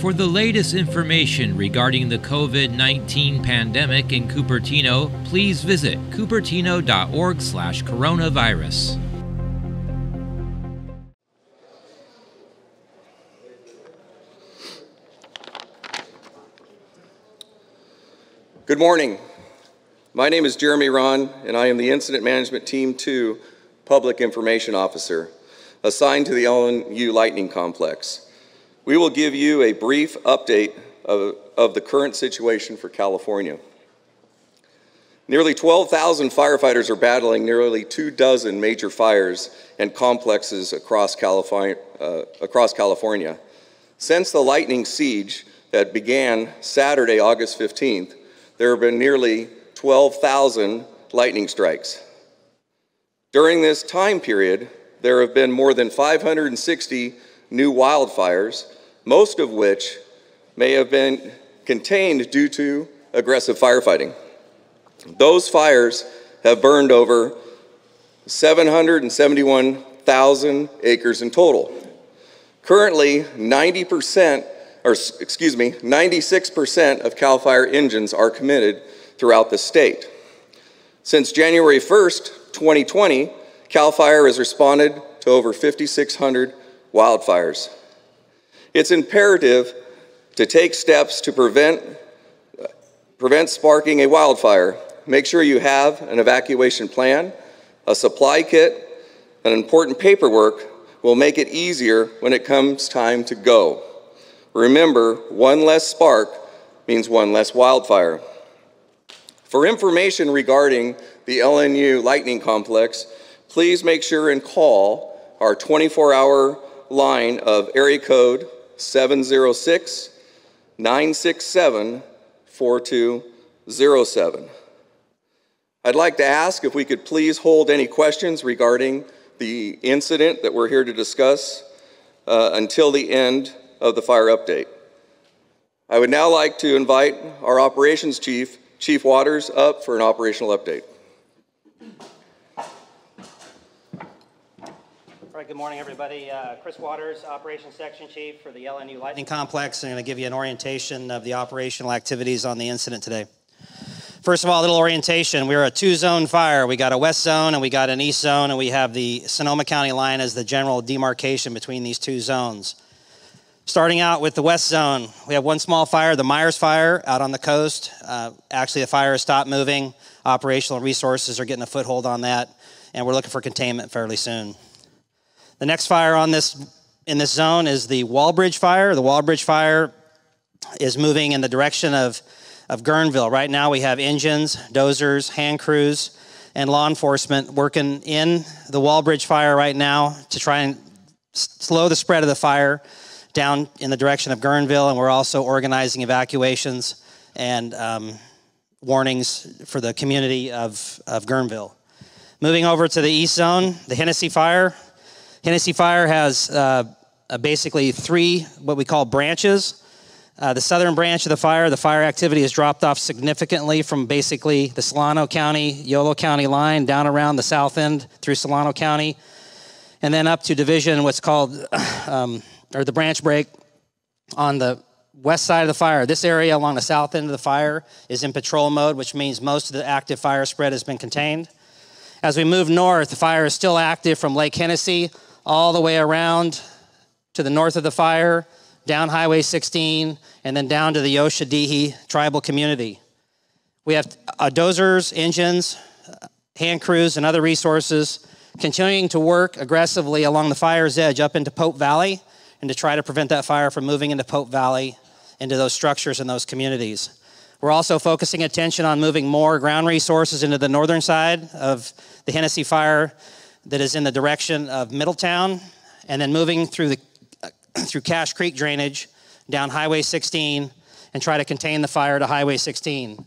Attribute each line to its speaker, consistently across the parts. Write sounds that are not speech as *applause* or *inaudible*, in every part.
Speaker 1: For the latest information regarding the COVID 19 pandemic in Cupertino, please visit cupertino.org slash coronavirus.
Speaker 2: Good morning. My name is Jeremy Ron, and I am the Incident Management Team 2 Public Information Officer assigned to the LNU Lightning Complex. We will give you a brief update of, of the current situation for California. Nearly 12,000 firefighters are battling nearly two dozen major fires and complexes across California, uh, across California. Since the lightning siege that began Saturday, August 15th, there have been nearly 12,000 lightning strikes. During this time period, there have been more than 560 new wildfires, most of which may have been contained due to aggressive firefighting. Those fires have burned over 771,000 acres in total. Currently, 90%, or excuse me, 96% of CAL FIRE engines are committed throughout the state. Since January 1st, 2020, CAL FIRE has responded to over 5,600 wildfires. It's imperative to take steps to prevent, prevent sparking a wildfire. Make sure you have an evacuation plan, a supply kit, and important paperwork will make it easier when it comes time to go. Remember, one less spark means one less wildfire. For information regarding the LNU Lightning Complex, please make sure and call our 24-hour line of area code 706 967 4207. I'd like to ask if we could please hold any questions regarding the incident that we're here to discuss uh, until the end of the fire update. I would now like to invite our operations chief, Chief Waters up for an operational update.
Speaker 3: All right, good morning, everybody. Uh, Chris Waters, Operations Section Chief for the LNU Lightning Complex. I'm going to give you an orientation of the operational activities on the incident today. First of all, a little orientation. We're a two zone fire. We got a west zone and we got an east zone, and we have the Sonoma County line as the general demarcation between these two zones. Starting out with the west zone, we have one small fire, the Myers Fire, out on the coast. Uh, actually, the fire has stopped moving. Operational resources are getting a foothold on that, and we're looking for containment fairly soon. The next fire on this in this zone is the Walbridge Fire. The Walbridge Fire is moving in the direction of, of Guerneville. Right now, we have engines, dozers, hand crews, and law enforcement working in the Walbridge Fire right now to try and slow the spread of the fire down in the direction of Guerneville, and we're also organizing evacuations and um, warnings for the community of, of Guerneville. Moving over to the east zone, the Hennessy Fire. Hennessy Fire has uh, basically three what we call branches. Uh, the southern branch of the fire, the fire activity has dropped off significantly from basically the Solano County, Yolo County line down around the south end through Solano County, and then up to division, what's called *coughs* um, or the branch break on the west side of the fire. This area along the south end of the fire is in patrol mode, which means most of the active fire spread has been contained. As we move north, the fire is still active from Lake Hennessy all the way around to the north of the fire, down Highway 16, and then down to the Yocha Dehe tribal community. We have uh, dozers, engines, hand crews, and other resources continuing to work aggressively along the fire's edge up into Pope Valley and to try to prevent that fire from moving into Pope Valley, into those structures and those communities. We're also focusing attention on moving more ground resources into the northern side of the Hennessy fire that is in the direction of Middletown, and then moving through the through Cache Creek drainage down Highway 16 and try to contain the fire to Highway 16.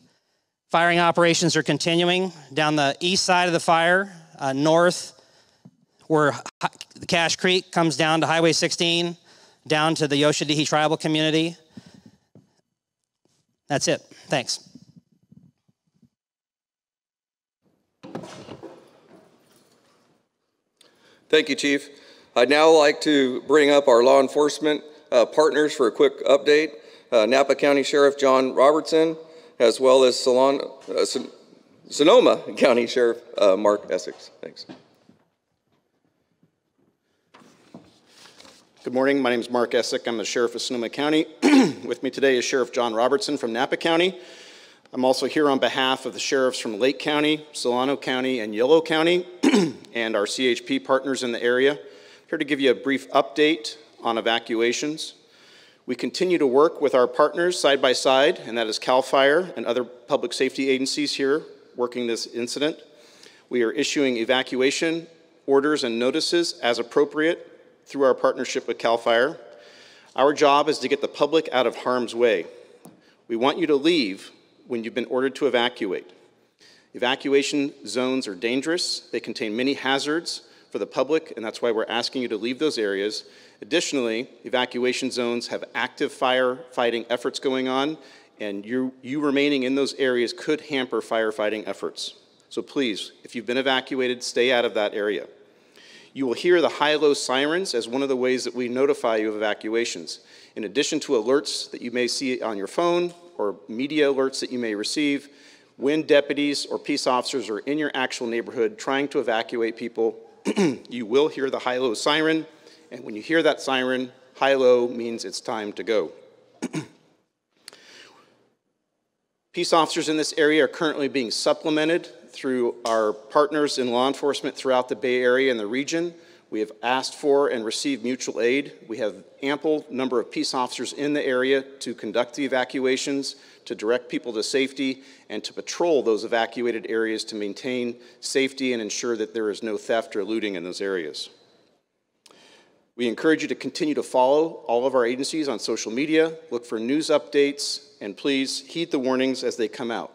Speaker 3: Firing operations are continuing down the east side of the fire, uh, north, where the Cache Creek comes down to Highway 16 down to the Yocha Dehe tribal community. That's it. Thanks.
Speaker 2: Thank you, Chief. I'd now like to bring up our law enforcement uh, partners for a quick update. Uh, Napa County Sheriff John Robertson, as well as uh, Son- Sonoma *laughs* County Sheriff uh, Mark Essick. Thanks.
Speaker 4: Good morning. My name is Mark Essick. I'm the Sheriff of Sonoma County. *clears throat* With me today is Sheriff John Robertson from Napa County. I'm also here on behalf of the sheriffs from Lake County, Solano County, and Yolo County, *clears throat* and our CHP partners in the area. Here to give you a brief update on evacuations. We continue to work with our partners side by side, and that is CAL FIRE and other public safety agencies here working this incident. We are issuing evacuation orders and notices as appropriate through our partnership with CAL FIRE. Our job is to get the public out of harm's way. We want you to leave when you've been ordered to evacuate. Evacuation zones are dangerous. They contain many hazards for the public, and that's why we're asking you to leave those areas. Additionally, evacuation zones have active firefighting efforts going on, and you, you remaining in those areas could hamper firefighting efforts. So please, if you've been evacuated, stay out of that area. You will hear the high-low sirens as one of the ways that we notify you of evacuations. In addition to alerts that you may see on your phone or media alerts that you may receive, when deputies or peace officers are in your actual neighborhood trying to evacuate people, *clears throat* you will hear the high-low siren, and when you hear that siren, high-low means it's time to go. *clears throat* Peace officers in this area are currently being supplemented through our partners in law enforcement throughout the Bay Area and the region. We have asked for and received mutual aid. We have ample number of peace officers in the area to conduct the evacuations, to direct people to safety, and to patrol those evacuated areas to maintain safety and ensure that there is no theft or looting in those areas. We encourage you to continue to follow all of our agencies on social media, look for news updates, and please heed the warnings as they come out.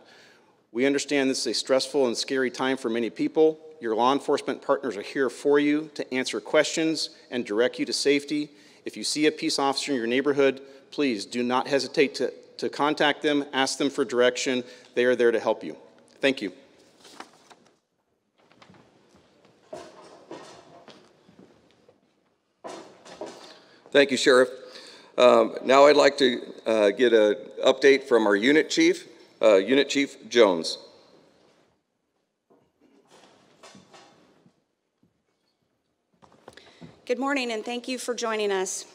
Speaker 4: We understand this is a stressful and scary time for many people. Your law enforcement partners are here for you to answer questions and direct you to safety. If you see a peace officer in your neighborhood, please do not hesitate to, to contact them, ask them for direction. They are there to help you. Thank you.
Speaker 2: Thank you, Sheriff. Um, now I'd like to uh, get an update from our unit chief, uh, Unit Chief Jones.
Speaker 5: Good morning, and thank you for joining us.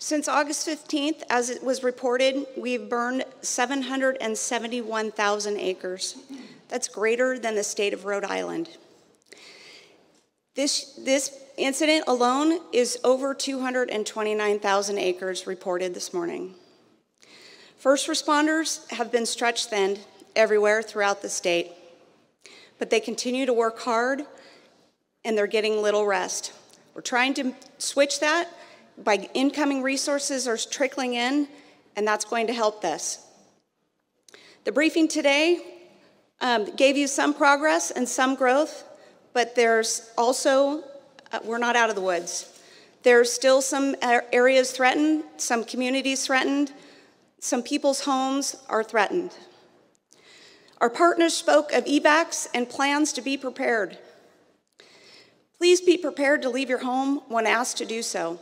Speaker 5: Since August 15th, as it was reported, we've burned 771,000 acres. That's greater than the state of Rhode Island. This, this incident alone is over 229,000 acres reported this morning. First responders have been stretched thin everywhere throughout the state, but they continue to work hard and they're getting little rest. We're trying to switch that by incoming resources are trickling in, and that's going to help this. The briefing today um, gave you some progress and some growth, but there's also, uh, we're not out of the woods. There's still some areas threatened, some communities threatened, some people's homes are threatened. Our partners spoke of evacs and plans to be prepared. Please be prepared to leave your home when asked to do so.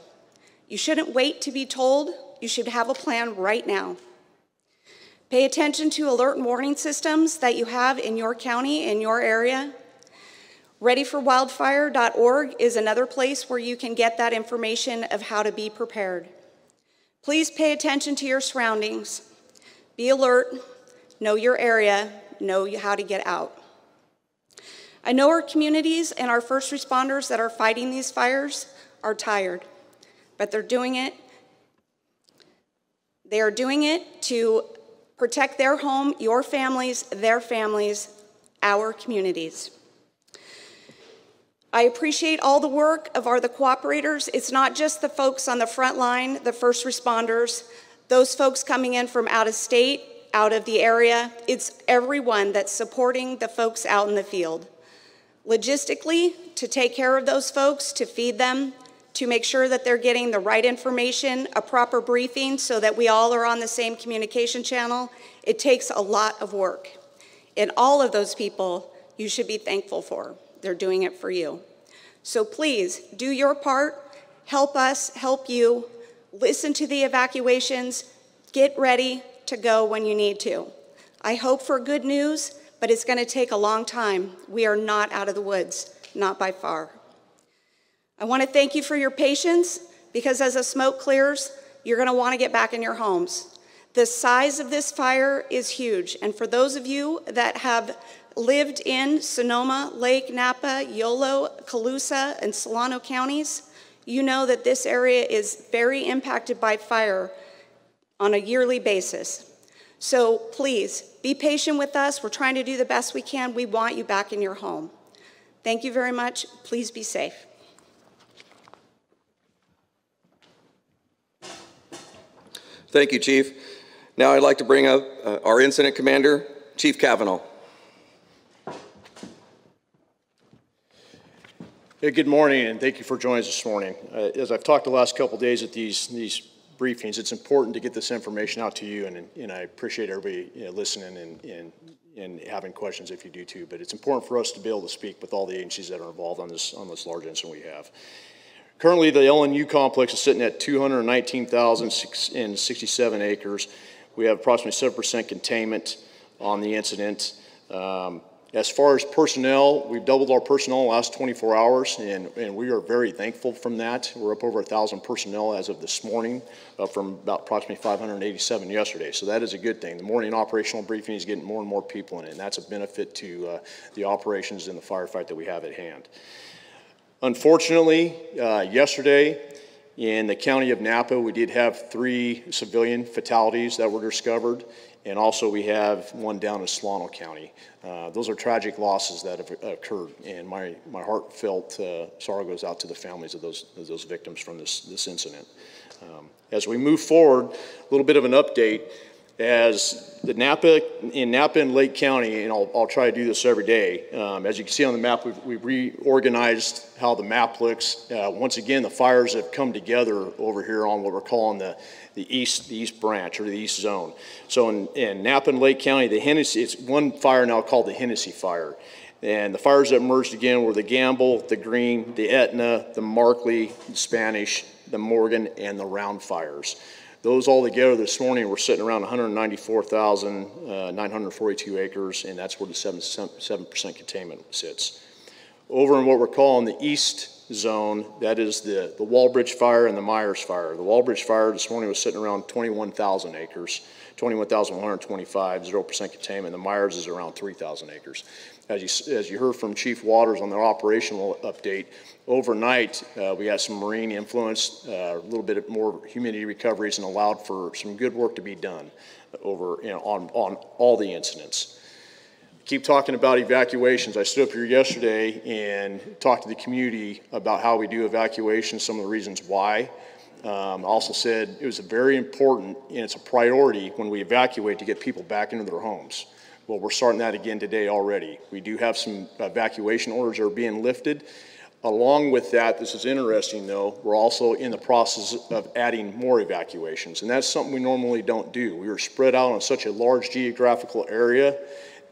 Speaker 5: You shouldn't wait to be told, you should have a plan right now. Pay attention to alert and warning systems that you have in your county, in your area. ReadyForWildfire.org is another place where you can get that information of how to be prepared. Please pay attention to your surroundings. Be alert, know your area, know how to get out. I know our communities and our first responders that are fighting these fires are tired, but they're doing it. They are doing it to protect their home, your families, their families, our communities. I appreciate all the work of our the cooperators. It's not just the folks on the front line, the first responders, those folks coming in from out of state, out of the area. It's everyone that's supporting the folks out in the field. Logistically, to take care of those folks, to feed them, to make sure that they're getting the right information, a proper briefing so that we all are on the same communication channel, it takes a lot of work. And all of those people you should be thankful for. They're doing it for you. So please do your part, help us, help you. listen to the evacuations, get ready to go when you need to. I hope for good news, but it's going to take a long time. We are not out of the woods, not by far. I want to thank you for your patience because as the smoke clears, you're going to want to get back in your homes. The size of this fire is huge, and for those of you that have lived in Sonoma, Lake, Napa, Yolo, Colusa, and Solano counties, you know that this area is very impacted by fire on a yearly basis. So please be patient with us. We're trying to do the best we can. We want you back in your home. Thank you very much. Please be safe.
Speaker 2: Thank you, Chief. Now I'd like to bring up uh, our incident commander, Chief Cavanaugh.
Speaker 6: Hey, good morning, and thank you for joining us this morning. Uh, as I've talked the last couple days at these these briefings, it's important to get this information out to you, and, and I appreciate everybody you know, listening and, and, and having questions if you do too. But it's important for us to be able to speak with all the agencies that are involved on this on this large incident we have. Currently, the LNU complex is sitting at 219,067 acres. We have approximately 7% containment on the incident. Um, as far as personnel, we've doubled our personnel in the last 24 hours, and, and we are very thankful from that. We're up over 1,000 personnel as of this morning, up from about approximately 587 yesterday. So that is a good thing. The morning operational briefing is getting more and more people in it, and that's a benefit to uh, the operations and the firefight that we have at hand. Unfortunately, uh, yesterday in the county of Napa, we did have three civilian fatalities that were discovered. And also we have one down in Solano County. Uh, those are tragic losses that have occurred, and my, my heartfelt uh, sorrow goes out to the families of those, of those victims from this, this incident. Um, as we move forward, a little bit of an update. As the Napa, in Napa and Lake County, and I'll, I'll try to do this every day, um, as you can see on the map, we've, we've reorganized how the map looks. Uh, once again, the fires have come together over here on what we're calling the the east, the east branch or the east zone. So in, in Napa and Lake County, the Hennessy, it's one fire now called the Hennessy fire. And the fires that emerged again were the Gamble, the Green, the Etna, the Markley, the Spanish, the Morgan, and the Round fires. Those all together this morning were sitting around 194,942 uh, acres, and that's where the 7%, 7% containment sits. Over in what we're calling the east zone, that is the, the Walbridge fire and the Myers fire. The Walbridge fire this morning was sitting around 21,000 acres, 21,125, 0% containment. The Myers is around 3,000 acres. As you, as you heard from Chief Waters on their operational update, overnight uh, we had some marine influence, uh, a little bit more humidity recoveries and allowed for some good work to be done over you know, on, on all the incidents keep talking about evacuations. I stood up here yesterday and talked to the community about how we do evacuations, some of the reasons why. Um, also said it was very important and it's a priority when we evacuate to get people back into their homes. Well, we're starting that again today already. We do have some evacuation orders that are being lifted. Along with that, this is interesting though, we're also in the process of adding more evacuations, and that's something we normally don't do. We are spread out on such a large geographical area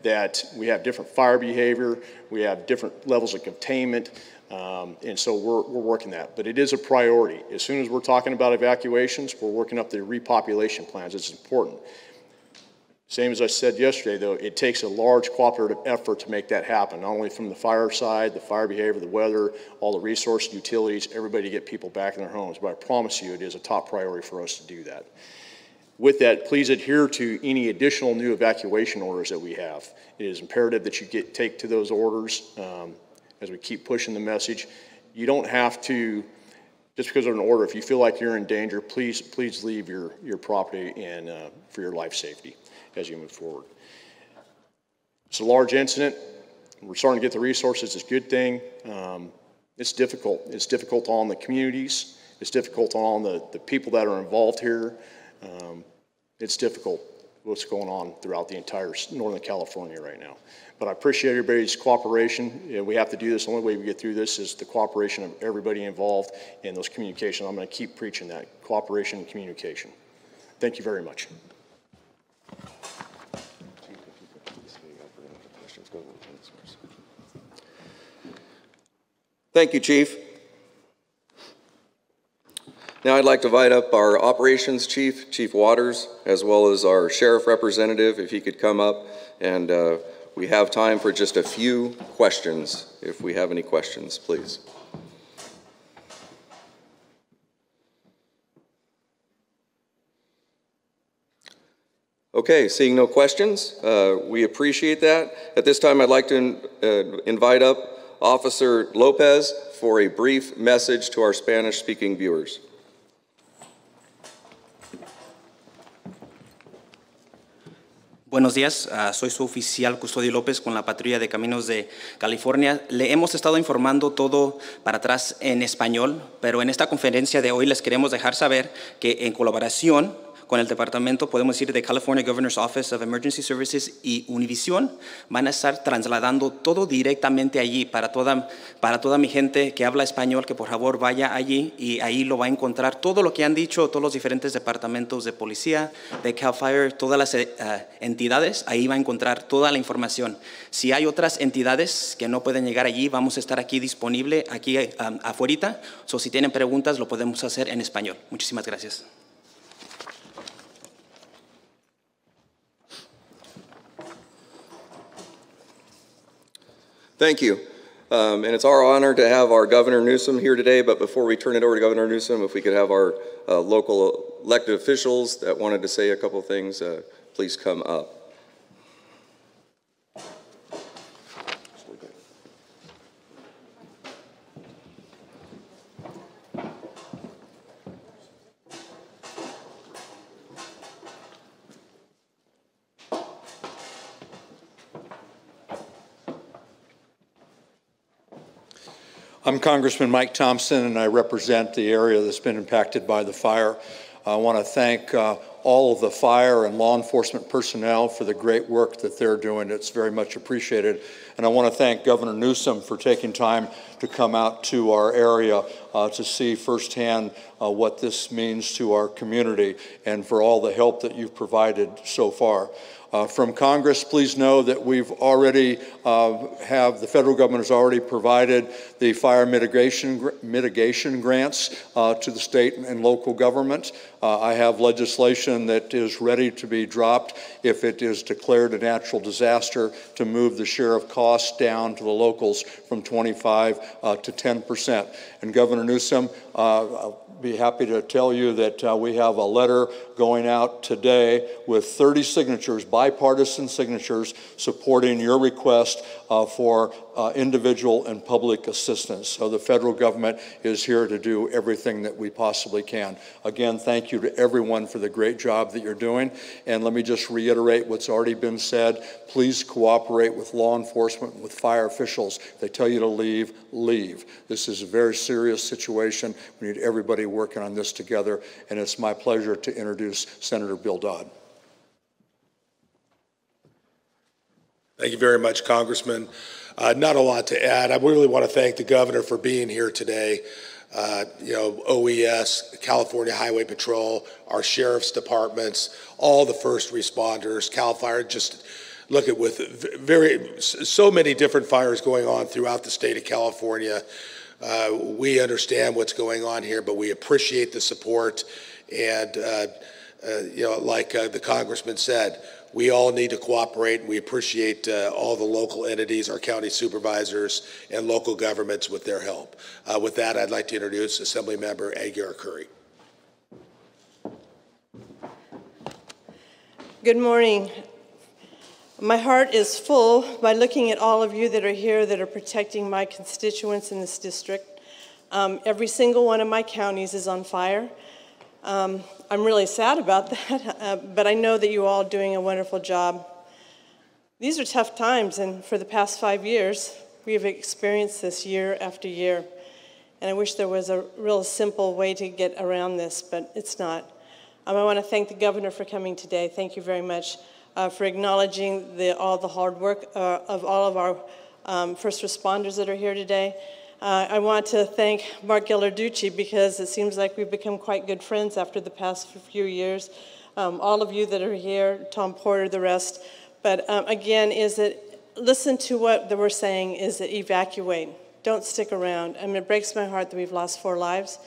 Speaker 6: that we have different fire behavior, we have different levels of containment, um, and so we're, we're working that. But it is a priority. As soon as we're talking about evacuations, we're working up the repopulation plans. It's important. Same as I said yesterday, though, it takes a large cooperative effort to make that happen, not only from the fire side, the fire behavior, the weather, all the resource utilities, everybody to get people back in their homes. But I promise you, it is a top priority for us to do that. With that, please adhere to any additional new evacuation orders that we have. It is imperative that you get take to those orders um, as we keep pushing the message. You don't have to, just because of an order, if you feel like you're in danger, please, please leave your, your property and uh, for your life safety as you move forward. It's a large incident. We're starting to get the resources. It's a good thing. Um, it's difficult. It's difficult on the communities. It's difficult on the, the people that are involved here. Um, it's difficult what's going on throughout the entire Northern California right now. But I appreciate everybody's cooperation. You know, we have to do this. The only way we get through this is the cooperation of everybody involved in those communications. I'm going to keep preaching that cooperation and communication. Thank you very much.
Speaker 2: Thank you, Chief. Now I'd like to invite up our operations chief, Chief Waters, as well as our sheriff representative, if he could come up. And uh, we have time for just a few questions, if we have any questions, please. Okay, seeing no questions, uh, we appreciate that. At this time, I'd like to uh, invite up Officer Lopez for a brief message to our Spanish-speaking viewers.
Speaker 7: Buenos días, uh, soy su oficial Custodio López con la Patrulla de Caminos de California. Le hemos estado informando todo para atrás en español, pero en esta conferencia de hoy les queremos dejar saber que en colaboración con el departamento, podemos decir, de California Governor's Office of Emergency Services y Univision, van a estar trasladando todo directamente allí para toda, para toda mi gente que habla español, que por favor vaya allí y ahí lo va a encontrar todo lo que han dicho todos los diferentes departamentos de policía, de CAL FIRE, todas las uh, entidades, ahí va a encontrar toda la información. Si hay otras entidades que no pueden llegar allí, vamos a estar aquí disponible, aquí um, afuera. So, si tienen preguntas, lo podemos hacer en español. Muchísimas gracias.
Speaker 2: Thank you. Um, and it's our honor to have our Governor Newsom here today. But before we turn it over to Governor Newsom, if we could have our uh, local elected officials that wanted to say a couple things, uh, please come up.
Speaker 8: I'm Congressman Mike Thompson, and I represent the area that's been impacted by the fire. I want to thank uh, all of the fire and law enforcement personnel for the great work that they're doing. It's very much appreciated. And I want to thank Governor Newsom for taking time to come out to our area uh, to see firsthand uh, what this means to our community and for all the help that you've provided so far. Uh, from Congress, please know that we've already uh, have the federal government has already provided the fire mitigation mitigation grants uh, to the state and local government. Uh, I have legislation that is ready to be dropped if it is declared a natural disaster to move the share of costs down to the locals from 25 uh, to 10 percent. And Governor Newsom, uh, be happy to tell you that we have a letter going out today with 30 signatures, bipartisan signatures, supporting your request uh, for uh, individual and public assistance. So the federal government is here to do everything that we possibly can. Again, thank you to everyone for the great job that you're doing. And let me just reiterate what's already been said. Please cooperate with law enforcement, with fire officials. They tell you to leave, leave. This is a very serious situation. We need everybody working on this together. And it's my pleasure to introduce Senator Bill Dodd.
Speaker 9: Thank you very much, Congressman. Uh, not a lot to add. I really want to thank the governor for being here today. Uh, you know, OES, California Highway Patrol, our sheriff's departments, all the first responders, CAL FIRE, just look at with very, so many different fires going on throughout the state of California. Uh, we understand what's going on here, but we appreciate the support. And, uh, uh you know, like uh, the congressman said, we all need to cooperate. And we appreciate uh, all the local entities, our county supervisors, and local governments with their help. Uh, with that, I'd like to introduce Assemblymember Aguiar-Curry.
Speaker 10: Good morning. My heart is full by looking at all of you that are here that are protecting my constituents in this district. Um, every single one of my counties is on fire. Um, I'm really sad about *laughs* that, uh, but I know that you all are doing a wonderful job. These are tough times, and for the past five years, we have experienced this year after year. And I wish there was a real simple way to get around this, but it's not. Um, I want to thank the governor for coming today. Thank you very much uh, for acknowledging the, all the hard work uh, of all of our um, first responders that are here today. Uh, I want to thank Mark Ghilarducci because it seems like we've become quite good friends after the past few years. Um, all of you that are here, Thom Porter, the rest. But um, again, is that listen to what we're saying is that evacuate. Don't stick around. I mean, it breaks my heart that we've lost four lives.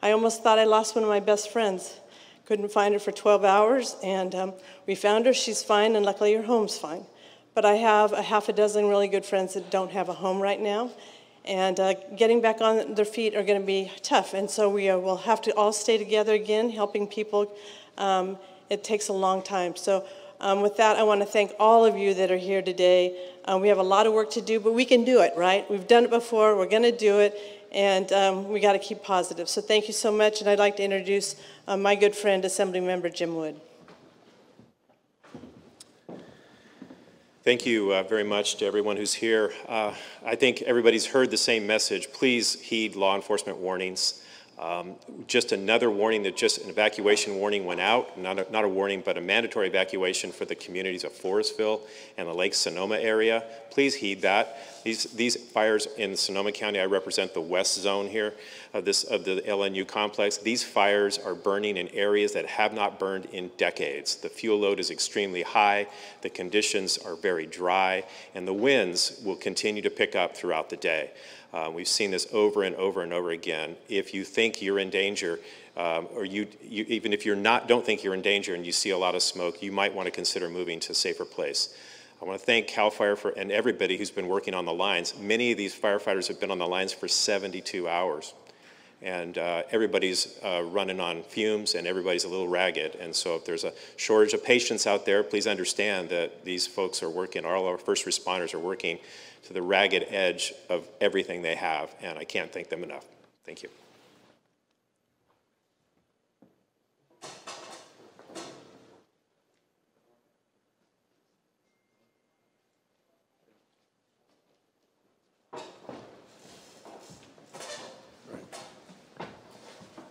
Speaker 10: I almost thought I lost one of my best friends. Couldn't find her for 12 hours, and um, we found her. She's fine, and luckily her home's fine. But I have a half a dozen really good friends that don't have a home right now, and uh, getting back on their feet are going to be tough. And so we uh, will have to all stay together again, helping people. Um, it takes a long time. So um, with that, I want to thank all of you that are here today. Um, we have a lot of work to do, but we can do it, right? We've done it before. We're going to do it, and um, we got to keep positive. So thank you so much, and I'd like to introduce uh, my good friend, Assemblymember Jim Wood.
Speaker 11: Thank you uh, very much to everyone who's here. Uh, I think everybody's heard the same message. Please heed law enforcement warnings. Um, just another warning that just an evacuation warning went out, not a, not a warning, but a mandatory evacuation for the communities of Forestville and the Lake Sonoma area. Please heed that. These, these fires in Sonoma County, I represent the west zone here of, this, of the LNU complex. These fires are burning in areas that have not burned in decades. The fuel load is extremely high, the conditions are very dry, and the winds will continue to pick up throughout the day. Uh, we've seen this over and over and over again. If you think you're in danger, um, or you, you, even if you're not, don't think you're in danger and you see a lot of smoke, you might want to consider moving to a safer place. I want to thank CAL FIRE for, and everybody who's been working on the lines. Many of these firefighters have been on the lines for 72 hours. And uh, everybody's uh, running on fumes and everybody's a little ragged. And so if there's a shortage of patience out there, please understand that these folks are working, all our first responders are working to the ragged edge of everything they have, and I can't thank them enough. Thank you.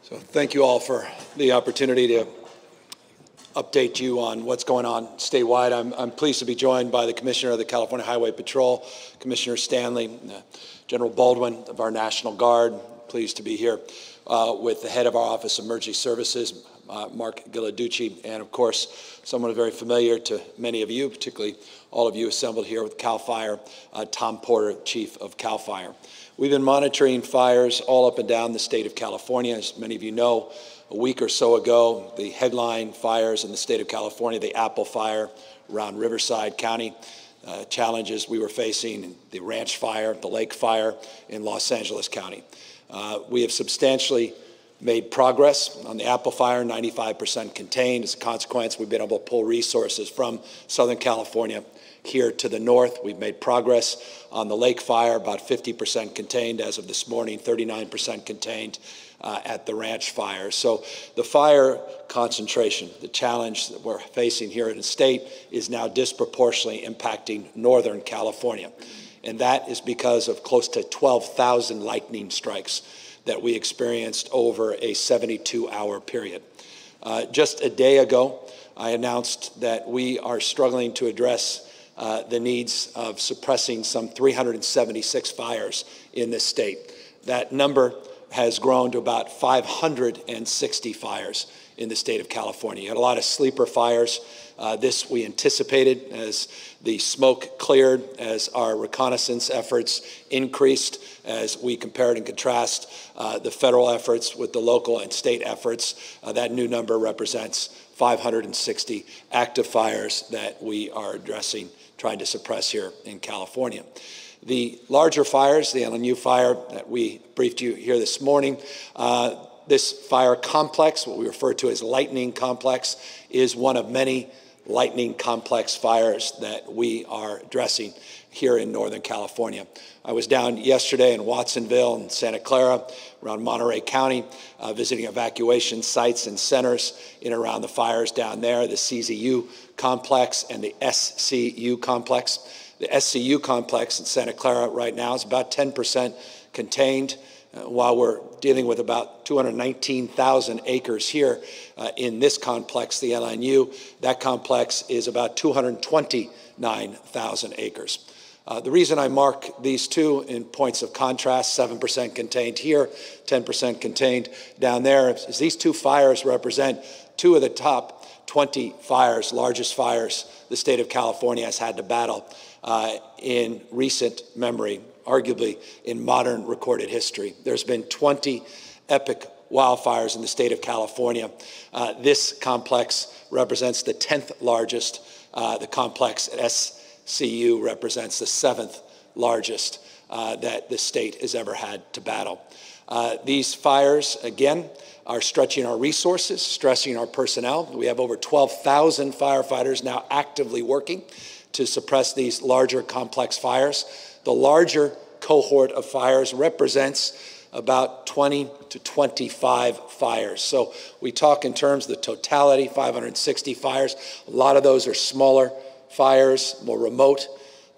Speaker 12: So thank you all for the opportunity to update you on what's going on statewide. I'm, I'm, pleased to be joined by the Commissioner of the California Highway Patrol, Commissioner Stanley, uh, General Baldwin of our National Guard. Pleased to be here uh, with the head of our Office of Emergency Services, uh, Mark Ghilarducci, and of course, someone very familiar to many of you, particularly all of you assembled here with CAL FIRE, uh, Thom Porter, Chief of CAL FIRE. We've been monitoring fires all up and down the state of California. As many of you know, a week or so ago, the headline fires in the state of California, the Apple Fire around Riverside County, uh, challenges we were facing, the Ranch Fire, the Lake Fire in Los Angeles County. Uh, we have substantially made progress on the Apple Fire, 95% contained. As a consequence, we've been able to pull resources from Southern California here to the north. We've made progress on the Lake Fire, about 50% contained as of this morning, 39% contained uh, at the ranch fire. So the fire concentration, the challenge that we're facing here in the state is now disproportionately impacting Northern California. And that is because of close to 12,000 lightning strikes that we experienced over a 72 hour period. Uh, just a day ago, I announced that we are struggling to address uh, the needs of suppressing some 376 fires in this state. That number has grown to about 560 fires in the state of California. You had a lot of sleeper fires. Uh, this we anticipated as the smoke cleared, as our reconnaissance efforts increased, as we compared and contrast uh, the federal efforts with the local and state efforts. Uh, that new number represents 560 active fires that we are addressing, trying to suppress here in California. The larger fires, the LNU fire that we briefed you here this morning, uh, this fire complex, what we refer to as lightning complex, is one of many lightning complex fires that we are addressing here in Northern California. I was down yesterday in Watsonville and Santa Clara, around Monterey County, uh, visiting evacuation sites and centers in around the fires down there, the CZU complex and the SCU complex. The SCU complex in Santa Clara right now is about 10% contained, uh, while we're dealing with about 219,000 acres here uh, in this complex, the LNU. That complex is about 229,000 acres. Uh, the reason I mark these two in points of contrast, 7% contained here, 10% contained down there, is these two fires represent two of the top 20 fires, largest fires the state of California has had to battle uh, in recent memory, arguably in modern recorded history. There's been 20 epic wildfires in the state of California. Uh, this complex represents the 10th largest. Uh, the complex at SCU represents the seventh largest uh, that the state has ever had to battle. Uh, these fires, again, are stretching our resources, stressing our personnel. We have over 12,000 firefighters now actively working to suppress these larger complex fires. The larger cohort of fires represents about 20 to 25 fires. So we talk in terms of the totality, 560 fires. A lot of those are smaller fires, more remote.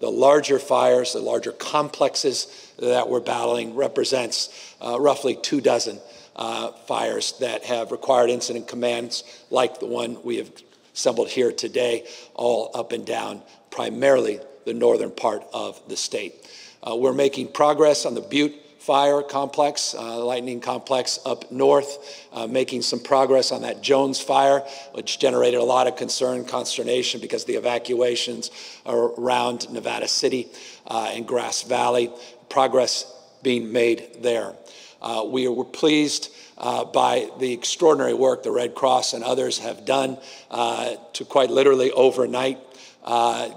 Speaker 12: The larger fires, the larger complexes that we're battling represents uh, roughly two dozen uh, fires that have required incident commands like the one we have assembled here today, all up and down primarily the northern part of the state. Uh, we're making progress on the Butte fire complex, uh, lightning complex up north, uh, making some progress on that Jones fire, which generated a lot of concern, consternation because the evacuations are around Nevada City uh, and Grass Valley. Progress being made there. Uh, we were pleased uh, by the extraordinary work the Red Cross and others have done uh, to quite literally overnight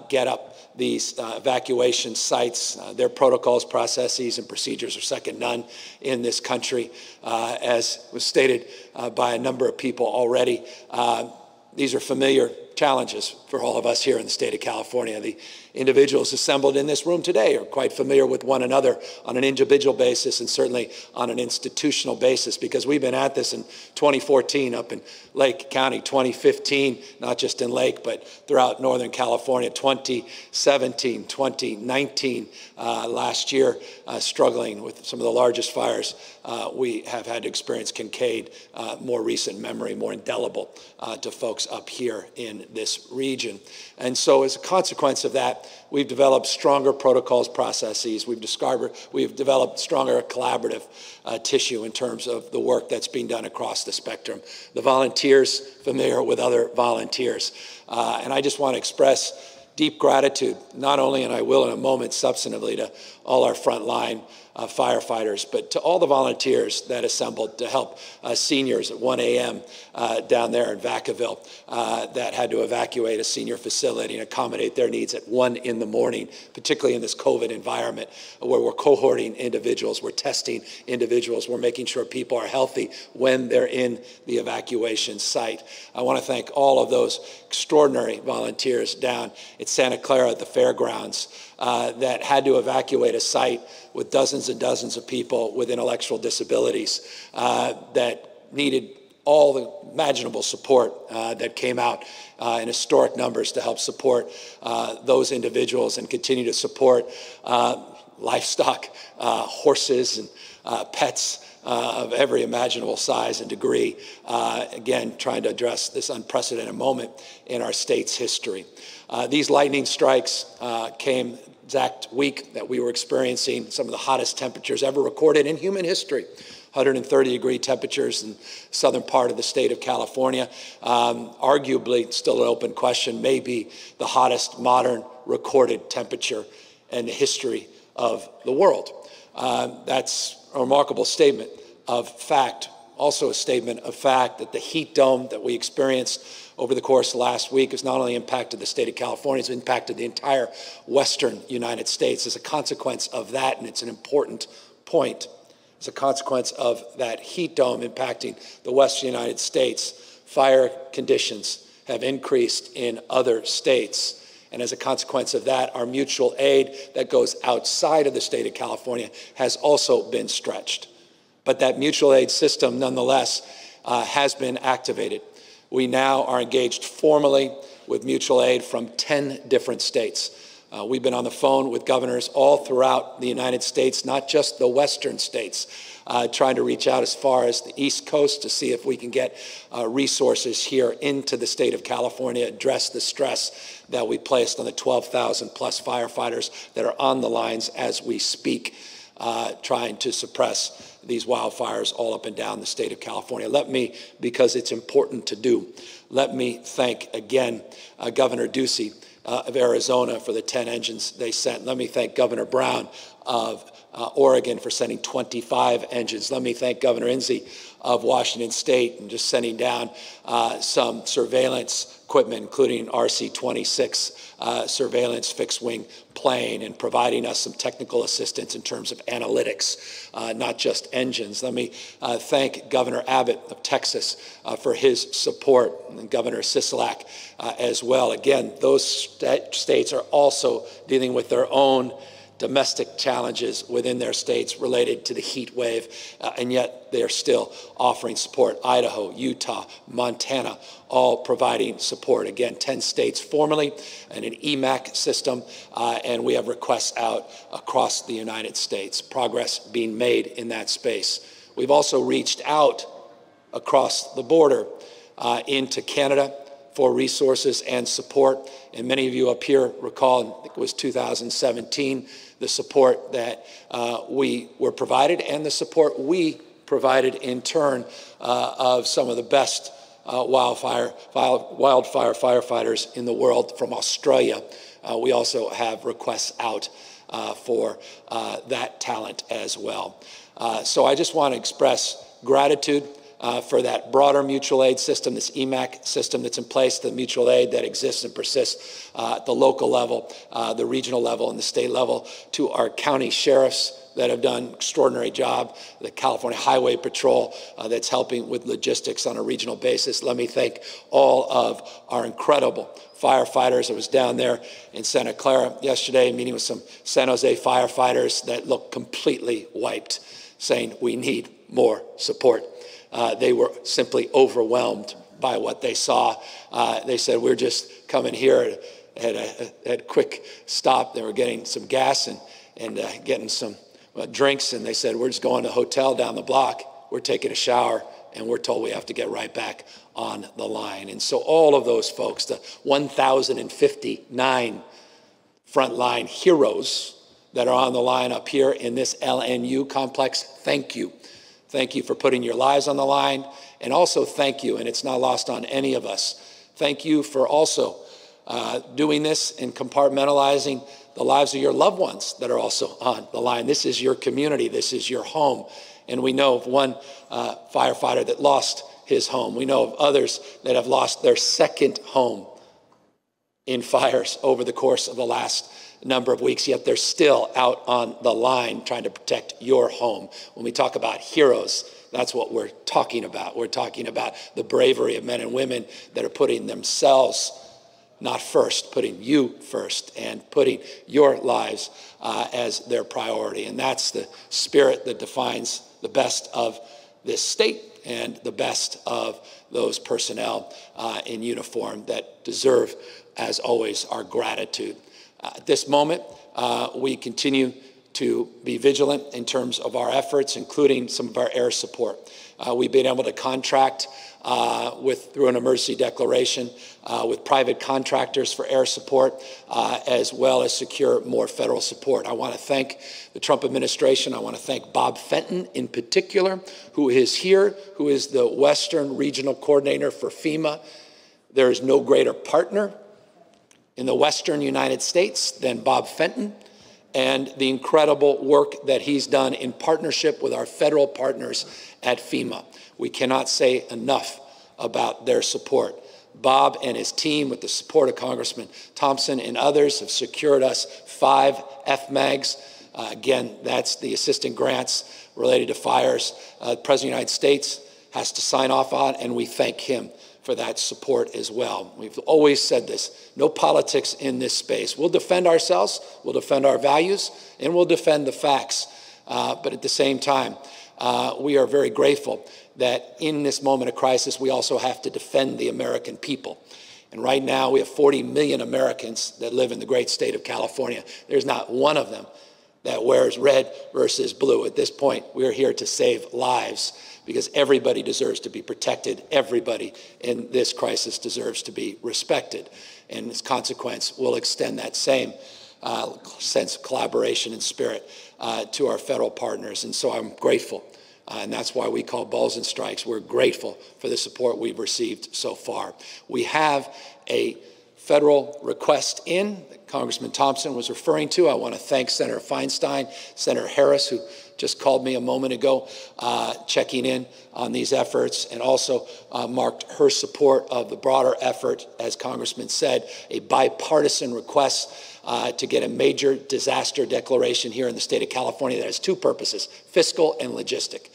Speaker 12: get up these uh, evacuation sites. Uh, their protocols, processes, and procedures are second none in this country. Uh, as was stated uh, by a number of people already, uh, these are familiar challenges for all of us here in the state of California. The individuals assembled in this room today are quite familiar with one another on an individual basis and certainly on an institutional basis because we've been at this in 2014 up in Lake County, 2015, not just in Lake, but throughout Northern California, 2017, 2019, uh, last year, uh, struggling with some of the largest fires uh, we have had to experience Kincade, uh, more recent memory, more indelible uh, to folks up here in this region. And so as a consequence of that, we've developed stronger protocols, processes. We've, discovered, we've developed stronger collaborative uh, tissue in terms of the work that's being done across the spectrum. The volunteers familiar with other volunteers. Uh, and I just want to express deep gratitude, not only, and I will in a moment substantively, to all our frontline uh, firefighters, but to all the volunteers that assembled to help uh, seniors at 1 a.m. Uh, down there in Vacaville uh, that had to evacuate a senior facility and accommodate their needs at 1 in the morning, particularly in this COVID environment where we're cohorting individuals, we're testing individuals, we're making sure people are healthy when they're in the evacuation site. I want to thank all of those extraordinary volunteers down at Santa Clara at the fairgrounds uh, that had to evacuate a site with dozens and dozens of people with intellectual disabilities uh, that needed all the imaginable support uh, that came out uh, in historic numbers to help support uh, those individuals and continue to support uh, livestock, uh, horses, and uh, pets. of every imaginable size and degree, again, trying to address this unprecedented moment in our state's history. these lightning strikes came exact week that we were experiencing some of the hottest temperatures ever recorded in human history. 130 degree temperatures in southern part of the state of California. Um, arguably, still an open question, maybe the hottest modern recorded temperature in the history of the world. Uh, that's a remarkable statement of fact. Also, a statement of fact that the heat dome that we experienced over the course of last week has not only impacted the state of California, it's impacted the entire western United States. As a consequence of that, and it's an important point, as a consequence of that heat dome impacting the western United States, fire conditions have increased in other states. And as a consequence of that, our mutual aid that goes outside of the state of California has also been stretched. But that mutual aid system, nonetheless, uh, has been activated. We now are engaged formally with mutual aid from 10 different states. Uh, we've been on the phone with governors all throughout the United States, not just the western states, uh, trying to reach out as far as the East Coast to see if we can get uh, resources here into the state of California, address the stress that we placed on the 12,000 plus firefighters that are on the lines as we speak, uh, trying to suppress these wildfires all up and down the state of California. Let me, because it's important to do, let me thank again uh, Governor Ducey uh, of Arizona for the 10 engines they sent. Let me thank Governor Brown of uh, Oregon for sending 25 engines. Let me thank Governor Inslee of Washington State and just sending down uh, some surveillance equipment, including RC-26 uh, surveillance fixed-wing plane and providing us some technical assistance in terms of analytics, uh, not just engines. Let me uh, thank Governor Abbott of Texas uh, for his support and Governor Sisolak uh, as well. Again, those st states are also dealing with their own domestic challenges within their states related to the heat wave, uh, and yet they're still offering support. Idaho, Utah, Montana, all providing support. Again, 10 states formally and an EMAC system, uh, and we have requests out across the United States. Progress being made in that space. We've also reached out across the border uh, into Canada for resources and support. And many of you up here recall, it was 2017, the support that uh, we were provided and the support we provided in turn uh, of some of the best uh, wildfire, wildfire firefighters in the world from Australia. Uh, we also have requests out uh, for uh, that talent as well. so I just want to express gratitude uh, for that broader mutual aid system, this EMAC system that's in place, the mutual aid that exists and persists uh, at the local level, uh, the regional level, and the state level, to our county sheriffs that have done extraordinary job, the California Highway Patrol uh, that's helping with logistics on a regional basis. Let me thank all of our incredible firefighters. I was down there in Santa Clara yesterday meeting with some San Jose firefighters that look completely wiped, saying we need more support uh, they were simply overwhelmed by what they saw. Uh, they said, We're just coming here at a, at a, quick stop. They were getting some gas and, and uh, getting some uh, drinks, and they said, We're just going to a hotel down the block. We're taking a shower, and we're told we have to get right back on the line. And so, all of those folks, the 1,059 frontline heroes that are on the line up here in this LNU complex, thank you Thank you for putting your lives on the line. And also, thank you, and it's not lost on any of us, thank you for also uh, doing this and compartmentalizing the lives of your loved ones that are also on the line. This is your community, this is your home. And we know of one uh, firefighter that lost his home. We know of others that have lost their second home in fires over the course of the last number of weeks, yet they're still out on the line trying to protect your home. When we talk about heroes, that's what we're talking about. We're talking about the bravery of men and women that are putting themselves not first, putting you first, and putting your lives uh, as their priority. And that's the spirit that defines the best of this state and the best of those personnel uh, in uniform that deserve, as always, our gratitude. At this moment, uh, we continue to be vigilant in terms of our efforts, including some of our air support. Uh, we've been able to contract uh, with through an emergency declaration uh, with private contractors for air support, uh, as well as secure more federal support. I want to thank the Trump administration. I want to thank Bob Fenton in particular, who is here, who is the Western Regional Coordinator for FEMA. There is no greater partner in the western United States than Bob Fenton and the incredible work that he's done in partnership with our federal partners at FEMA. We cannot say enough about their support. Bob and his team, with the support of Congressman Thompson and others, have secured us five FMAGs. Uh, again, that's the assistant grants related to fires. Uh, the President of the United States has to sign off on, and we thank him for that support as well. We've always said this no politics in this space. We'll defend ourselves, we'll defend our values, and we'll defend the facts. Uh, but at the same time, uh, we are very grateful that in this moment of crisis, we also have to defend the American people. And right now, we have 40 million Americans that live in the great state of California. There's not one of them that wears red versus blue. At this point, we're here to save lives because everybody deserves to be protected. Everybody in this crisis deserves to be respected. And as consequence, we'll extend that same uh, sense of collaboration and spirit uh, to our federal partners. And so I'm grateful. Uh, and that's why we call balls and strikes. We're grateful for the support we've received so far. We have a federal request in that Congressman Thompson was referring to. I want to thank Senator Feinstein, Senator Harris, who just called me a moment ago, uh, checking in on these efforts, and also uh, marked her support of the broader effort, as Congressman said, a bipartisan request uh, to get a major disaster declaration here in the state of California that has two purposes, fiscal and logistic,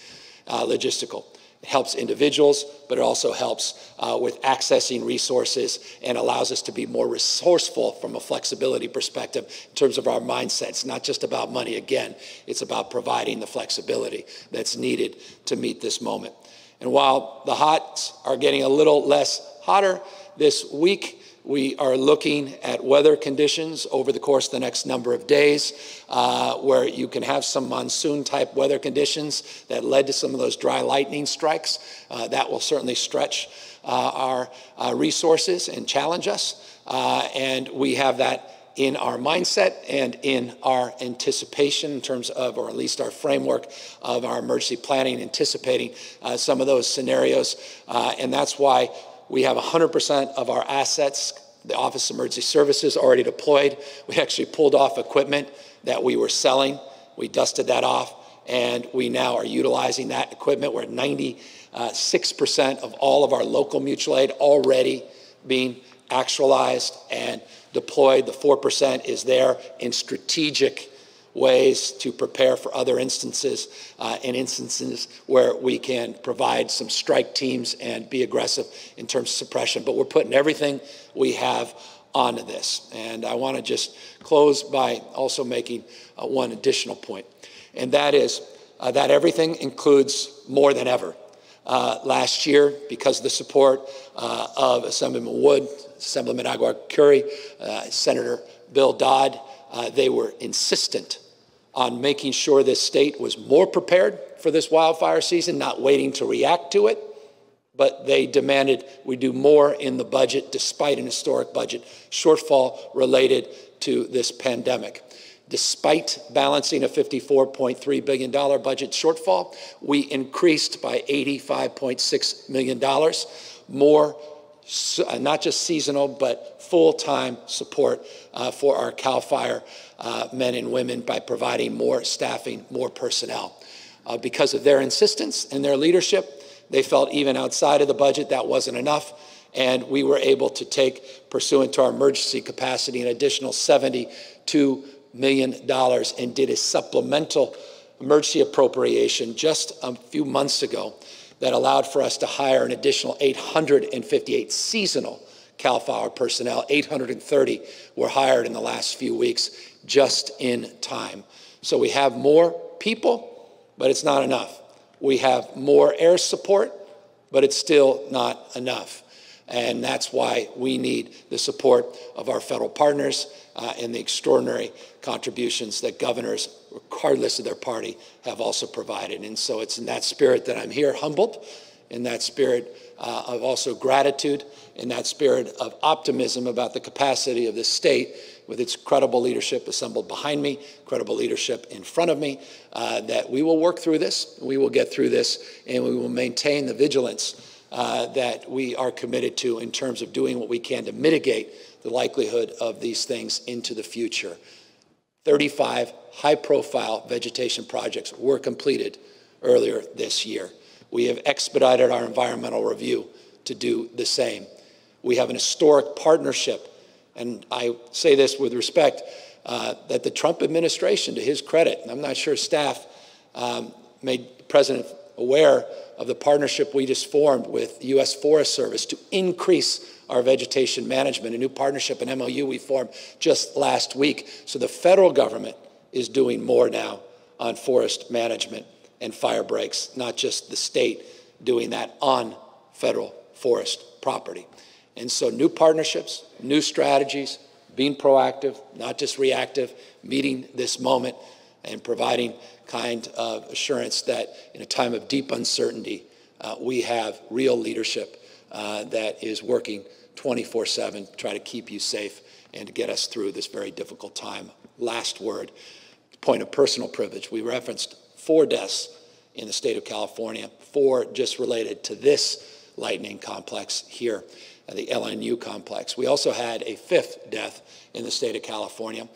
Speaker 12: uh, logistical. It helps individuals, but it also helps uh, with accessing resources and allows us to be more resourceful from a flexibility perspective in terms of our mindsets, not just about money, again, it's about providing the flexibility that's needed to meet this moment. And while the hots are getting a little less hotter this week, we are looking at weather conditions over the course of the next number of days uh, where you can have some monsoon type weather conditions that led to some of those dry lightning strikes. Uh, that will certainly stretch uh, our uh, resources and challenge us. Uh, and we have that in our mindset and in our anticipation in terms of, or at least our framework of our emergency planning, anticipating uh, some of those scenarios. and that's why we have 100% of our assets, the Office of Emergency Services, already deployed. We actually pulled off equipment that we were selling. We dusted that off, and we now are utilizing that equipment. We're at 96% of all of our local mutual aid already being actualized and deployed. The 4% is there in strategic ways to prepare for other instances uh, and instances where we can provide some strike teams and be aggressive in terms of suppression. But we're putting everything we have onto this. And I want to just close by also making uh, one additional point, and that is uh, that everything includes more than ever. Uh, last year, because of the support uh, of Assemblyman Wood, Assemblyman Aguiar-Curry, uh, Senator Bill Dodd, they were insistent on making sure this state was more prepared for this wildfire season, not waiting to react to it, but they demanded we do more in the budget despite an historic budget shortfall related to this pandemic. Despite balancing a $54.3 billion budget shortfall, we increased by $85.6 million more uh, not just seasonal, but full-time support uh, for our CAL FIRE uh, men and women by providing more staffing, more personnel. Uh, because of their insistence and their leadership, they felt even outside of the budget that wasn't enough, and we were able to take, pursuant to our emergency capacity, an additional $72 million and did a supplemental emergency appropriation just a few months ago that allowed for us to hire an additional 858 seasonal CAL FIRE personnel. 830 were hired in the last few weeks just in time. So we have more people, but it's not enough. We have more air support, but it's still not enough. And that's why we need the support of our federal partners uh, and the extraordinary contributions that governors, regardless of their party, have also provided. And so it's in that spirit that I'm here, humbled, in that spirit uh, of also gratitude, in that spirit of optimism about the capacity of this state with its credible leadership assembled behind me, credible leadership in front of me, uh, that we will work through this, we will get through this, and we will maintain the vigilance uh, that we are committed to in terms of doing what we can to mitigate the likelihood of these things into the future. 35 high profile vegetation projects were completed earlier this year. We have expedited our environmental review to do the same. We have an historic partnership, and I say this with respect, uh, that the Trump administration, to his credit, and I'm not sure staff um, made the president aware of the partnership we just formed with the U.S. Forest Service to increase our vegetation management, a new partnership and MOU we formed just last week. So the federal government is doing more now on forest management and fire breaks, not just the state doing that on federal forest property. And so new partnerships, new strategies, being proactive, not just reactive, meeting this moment and providing kind of assurance that in a time of deep uncertainty, uh, we have real leadership uh, that is working 24 7 to try to keep you safe and to get us through this very difficult time. Last word, point of personal privilege. We referenced four deaths in the state of California, four just related to this lightning complex here. Uh, the LNU complex. We also had a fifth death in the state of California.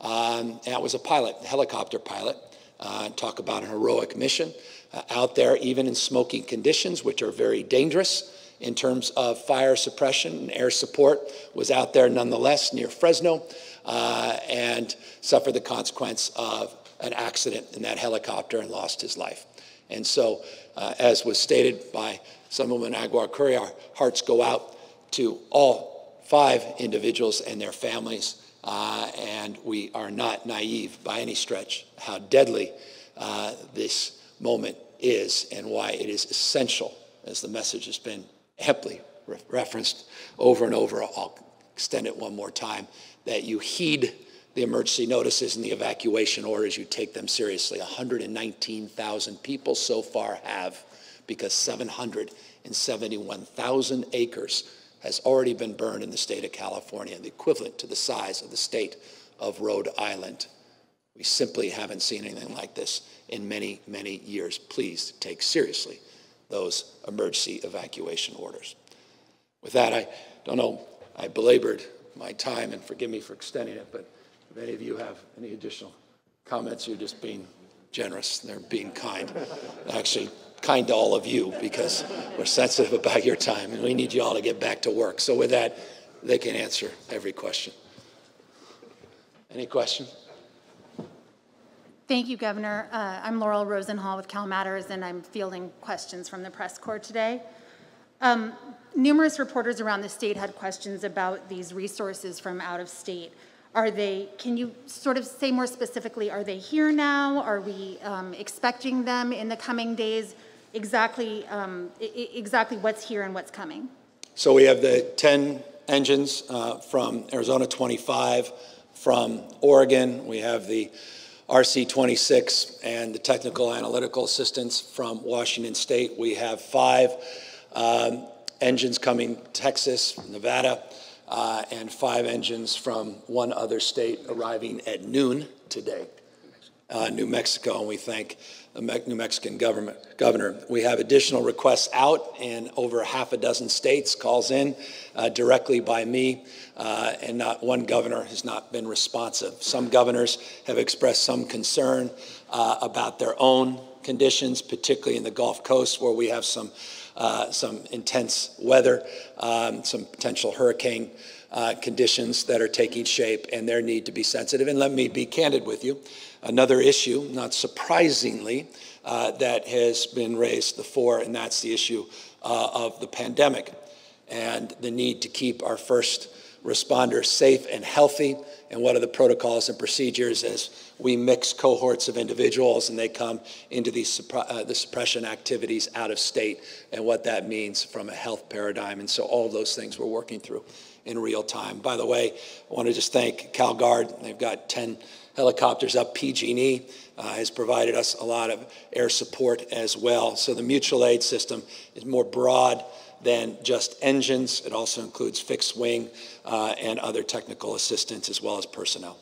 Speaker 12: Um, that was a pilot, a helicopter pilot. Uh, talk about an heroic mission uh, out there, even in smoking conditions, which are very dangerous in terms of fire suppression and air support, was out there nonetheless near Fresno uh, and suffered the consequence of an accident in that helicopter and lost his life. And so, uh, as was stated by Assemblyman Aguiar-Curry, our hearts go out to all five individuals and their families, uh, and we are not naive by any stretch how deadly uh, this moment is and why it is essential, as the message has been amply re- referenced over and over. I'll extend it one more time that you heed the emergency notices and the evacuation orders, you take them seriously. 119,000 people so far have, because 771,000 acres has already been burned in the state of California, the equivalent to the size of the state of Rhode Island. We simply haven't seen anything like this in many, many years. Please take seriously those emergency evacuation orders. With that, I don't know, I belabored my time, and forgive me for extending it, but if any of you have any additional comments, you're just being generous. They're being kind. Actually, kind to all of you because we're sensitive about your time and we need you all to get back to work. So, with that, they can answer every question. Any question?
Speaker 13: Thank you, Governor. Uh, I'm Laurel Rosenhall with Cal Matters, and I'm fielding questions from the press corps today. Um, numerous reporters around the state had questions about these resources from out of state. Are they, can you sort of say more specifically, are they here now? Are we um, expecting them in the coming days? Exactly, um, exactly what's here and what's coming?
Speaker 12: So we have the 10 engines uh, from Arizona 25, from Oregon. We have the RC 26 and the technical analytical assistance from Washington State. We have five um, engines coming Texas, Nevada, uh, and five engines from one other state arriving at noon today, uh, New Mexico, and we thank New Mexican government governor. We have additional requests out in over half a dozen states, calls in uh, directly by me, uh, and not one governor has not been responsive. Some governors have expressed some concern uh, about their own conditions, particularly in the Gulf Coast, where we have some uh, some intense weather, um, some potential hurricane uh, conditions that are taking shape, and their need to be sensitive. And let me be candid with you. Another issue, not surprisingly, uh, that has been raised before, and that's the issue uh, of the pandemic and the need to keep our first responders safe and healthy, and what are the protocols and procedures as we mix cohorts of individuals and they come into these uh, the suppression activities out of state, and what that means from a health paradigm. And so all those things we're working through in real time. By the way, I want to just thank CalGuard. They've got 10 helicopters up. PG&E uh, has provided us a lot of air support as well. So the mutual aid system is more broad than just engines. It also includes fixed wing uh, and other technical assistance as well as personnel.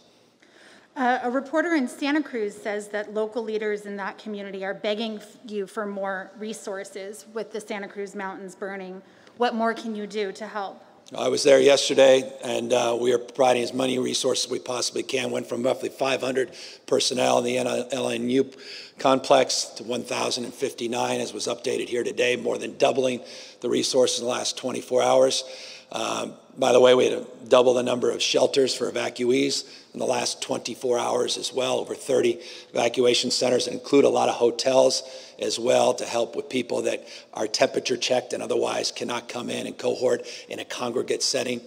Speaker 13: Uh, a reporter in Santa Cruz says that local leaders in that community are begging you for more resources with the Santa Cruz Mountains burning. What more can you do to help?
Speaker 12: I was there yesterday, and uh, we are providing as many resources as we possibly can. Went from roughly 500 personnel in the LNU complex to 1,059, as was updated here today, more than doubling the resources in the last 24 hours. Um, by the way, we had double the number of shelters for evacuees in the last 24 hours as well, over 30 evacuation centers include a lot of hotels as well to help with people that are temperature checked and otherwise cannot come in and cohort in a congregate setting.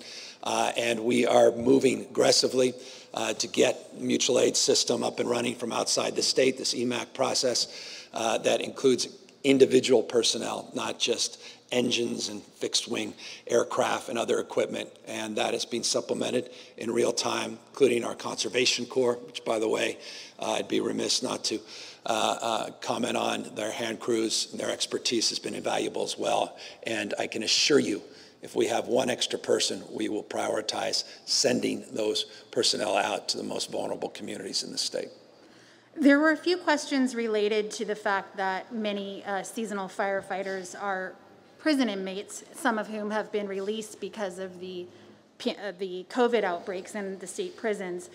Speaker 12: Uh, and we are moving aggressively uh, to get mutual aid system up and running from outside the state, this EMAC process uh, that includes individual personnel, not just engines and fixed wing aircraft and other equipment. And that is being supplemented in real time, including our Conservation Corps, which, by the way, uh, I'd be remiss not to uh, uh, comment on. Their hand crews and their expertise has been invaluable as well. And I can assure you, if we have one extra person, we will prioritize sending those personnel out to the most vulnerable communities in the state.
Speaker 13: There were a few questions related to the fact that many uh, seasonal firefighters are prison inmates, some of whom have been released because of the, uh, the COVID outbreaks in the state prisons.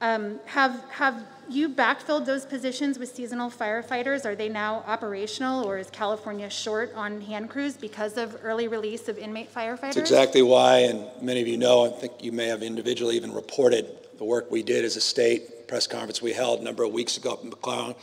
Speaker 13: Um, have, have you backfilled those positions with seasonal firefighters? Are they now operational, or is California short on hand crews because of early release of inmate firefighters?
Speaker 12: That's exactly why, and many of you know, I think you may have individually even reported the work we did as a state, press conference we held a number of weeks ago in McClellan,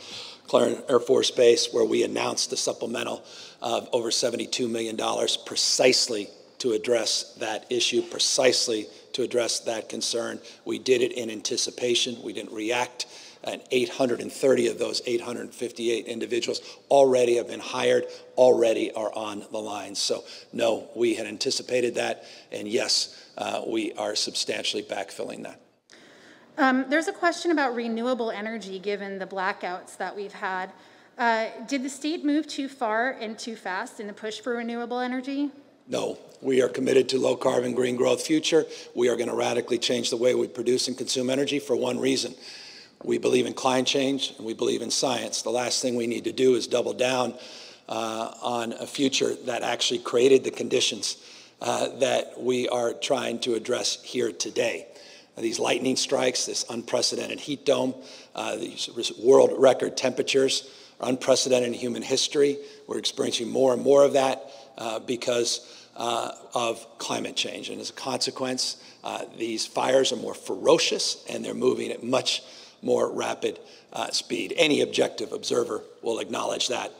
Speaker 12: McClellan Air Force Base, where we announced the supplemental of over $72 million precisely to address that issue, precisely to address that concern. We did it in anticipation. We didn't react. And 830 of those 858 individuals already have been hired, already are on the line. So, no, we had anticipated that. And yes, uh, we are substantially backfilling that.
Speaker 13: Um, there's a question about renewable energy given the blackouts that we've had. Uh, did the state move too far and too fast in the push for renewable energy?
Speaker 12: No, we are committed to low carbon green growth future. We are going to radically change the way we produce and consume energy for one reason. We believe in climate change and we believe in science. The last thing we need to do is double down uh, on a future that actually created the conditions uh, that we are trying to address here today. These lightning strikes, this unprecedented heat dome, uh, these world record temperatures, are unprecedented in human history. We're experiencing more and more of that uh, because uh, of climate change. And as a consequence, uh, these fires are more ferocious and they're moving at much more rapid uh, speed. Any objective observer will acknowledge that.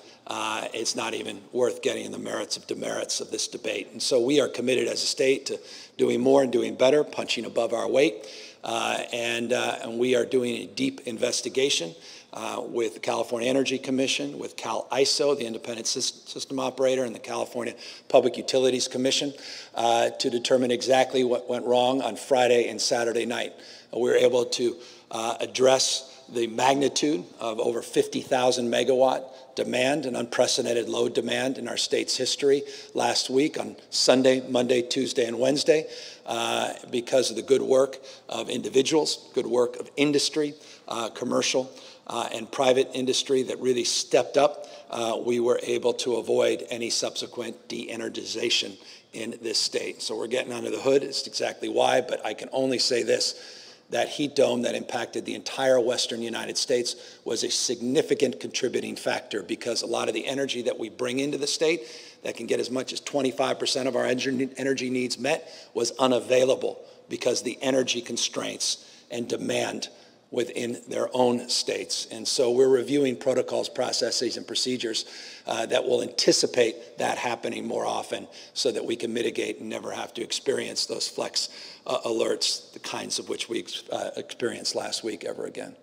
Speaker 12: It's not even worth getting in the merits of demerits of this debate. And so we are committed as a state to doing more and doing better, punching above our weight. And, and we are doing a deep investigation uh, with the California Energy Commission, with Cal ISO, the independent system operator, and the California Public Utilities Commission uh, to determine exactly what went wrong on Friday and Saturday night. Uh, we were able to uh, address the magnitude of over 50,000 megawatt demand, an unprecedented load demand in our state's history last week on Sunday, Monday, Tuesday, and Wednesday uh, because of the good work of individuals, good work of industry, uh, commercial, uh, and private industry that really stepped up, uh, we were able to avoid any subsequent de-energization in this state. So we're getting under the hood. It's exactly why, but I can only say this. That heat dome that impacted the entire western United States was a significant contributing factor because a lot of the energy that we bring into the state that can get as much as 25% of our energy needs met was unavailable because the energy constraints and demand within their own states. And so we're reviewing protocols, processes, and procedures uh, that will anticipate that happening more often so that we can mitigate and never have to experience those flex uh, alerts, the kinds of which we uh, experienced last week ever again.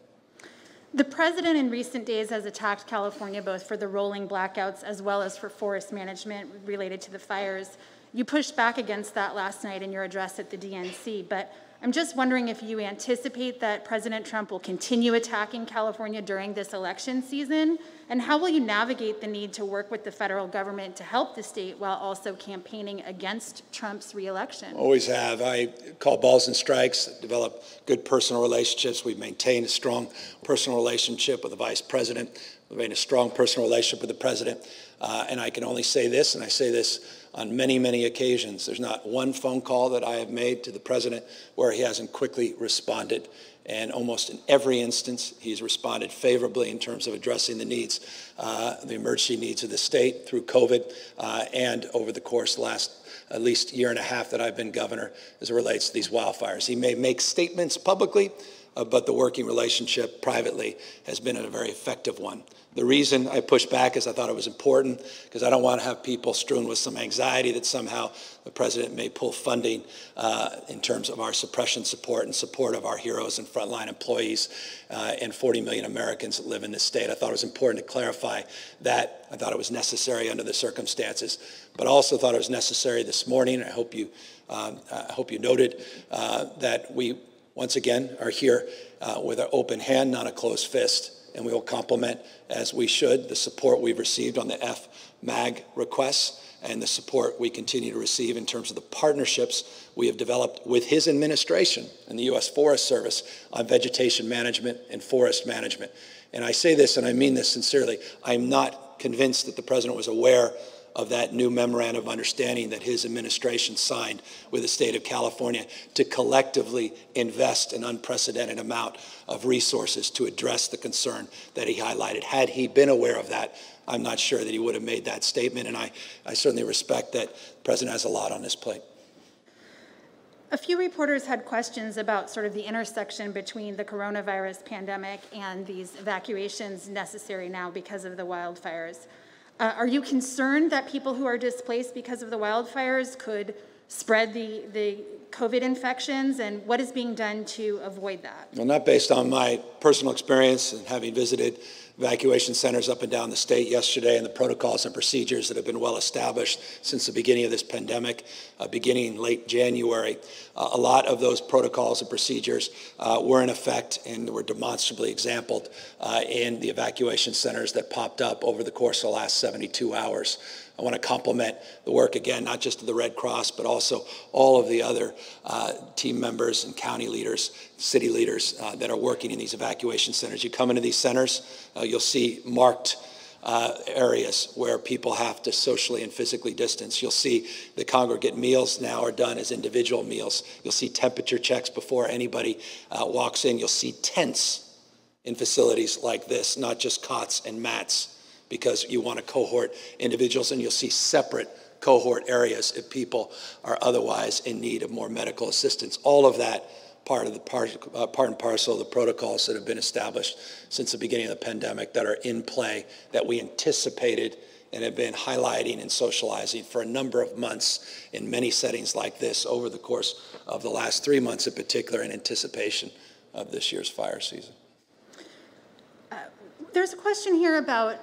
Speaker 13: The president in recent days has attacked California both for the rolling blackouts as well as for forest management related to the fires. You pushed back against that last night in your address at the DNC, but I'm just wondering if you anticipate that President Trump will continue attacking California during this election season, and how will you navigate the need to work with the federal government to help the state while also campaigning against Trump's reelection?
Speaker 12: Always have. I call balls and strikes, develop good personal relationships. We've maintained a strong personal relationship with the vice president. We've maintained a strong personal relationship with the president. Uh, and I can only say this, and I say this on many, many occasions. There's not one phone call that I have made to the president where he hasn't quickly responded. And almost in every instance, he's responded favorably in terms of addressing the needs, uh, the emergency needs of the state through COVID uh, and over the course last at least year and a half that I've been governor as it relates to these wildfires. He may make statements publicly, uh, but the working relationship privately has been a very effective one. The reason I pushed back is I thought it was important because I don't want to have people strewn with some anxiety that somehow the president may pull funding uh, in terms of our suppression support and support of our heroes and frontline employees uh, and 40 million Americans that live in this state. I thought it was important to clarify that. I thought it was necessary under the circumstances, but also thought it was necessary this morning. I hope you, um, I hope you noted uh, that we once again are here uh, with an open hand, not a closed fist and we will compliment, as we should, the support we've received on the FMAG requests and the support we continue to receive in terms of the partnerships we have developed with his administration and the U.S. Forest Service on vegetation management and forest management. And I say this, and I mean this sincerely, I'm not convinced that the president was aware of that new memorandum of understanding that his administration signed with the state of California to collectively invest an unprecedented amount of resources to address the concern that he highlighted. Had he been aware of that, I'm not sure that he would have made that statement, and I, I certainly respect that the president has a lot on his plate.
Speaker 13: A few reporters had questions about sort of the intersection between the coronavirus pandemic and these evacuations necessary now because of the wildfires. Uh, are you concerned that people who are displaced because of the wildfires could spread the, the COVID infections, and what is being done to avoid that?
Speaker 12: Well, not based on my personal experience and having visited evacuation centers up and down the state yesterday and the protocols and procedures that have been well established since the beginning of this pandemic, uh, beginning late January. Uh, a lot of those protocols and procedures uh, were in effect and were demonstrably exampled uh, in the evacuation centers that popped up over the course of the last 72 hours. I want to compliment the work again, not just of the Red Cross, but also all of the other uh, team members and county leaders, city leaders uh, that are working in these evacuation centers. You come into these centers, uh, you'll see marked uh, areas where people have to socially and physically distance. You'll see the congregate meals now are done as individual meals. You'll see temperature checks before anybody uh, walks in. You'll see tents in facilities like this, not just cots and mats because you want to cohort individuals and you'll see separate cohort areas if people are otherwise in need of more medical assistance. All of that part of the part, uh, part and parcel of the protocols that have been established since the beginning of the pandemic that are in play that we anticipated and have been highlighting and socializing for a number of months in many settings like this over the course of the last three months in particular in anticipation of this year's fire season.
Speaker 13: Uh, there's a question here about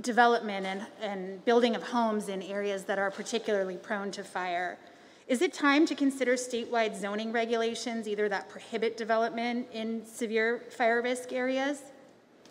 Speaker 13: development and, and building of homes in areas that are particularly prone to fire. Is it time to consider statewide zoning regulations, either that prohibit development in severe fire risk areas?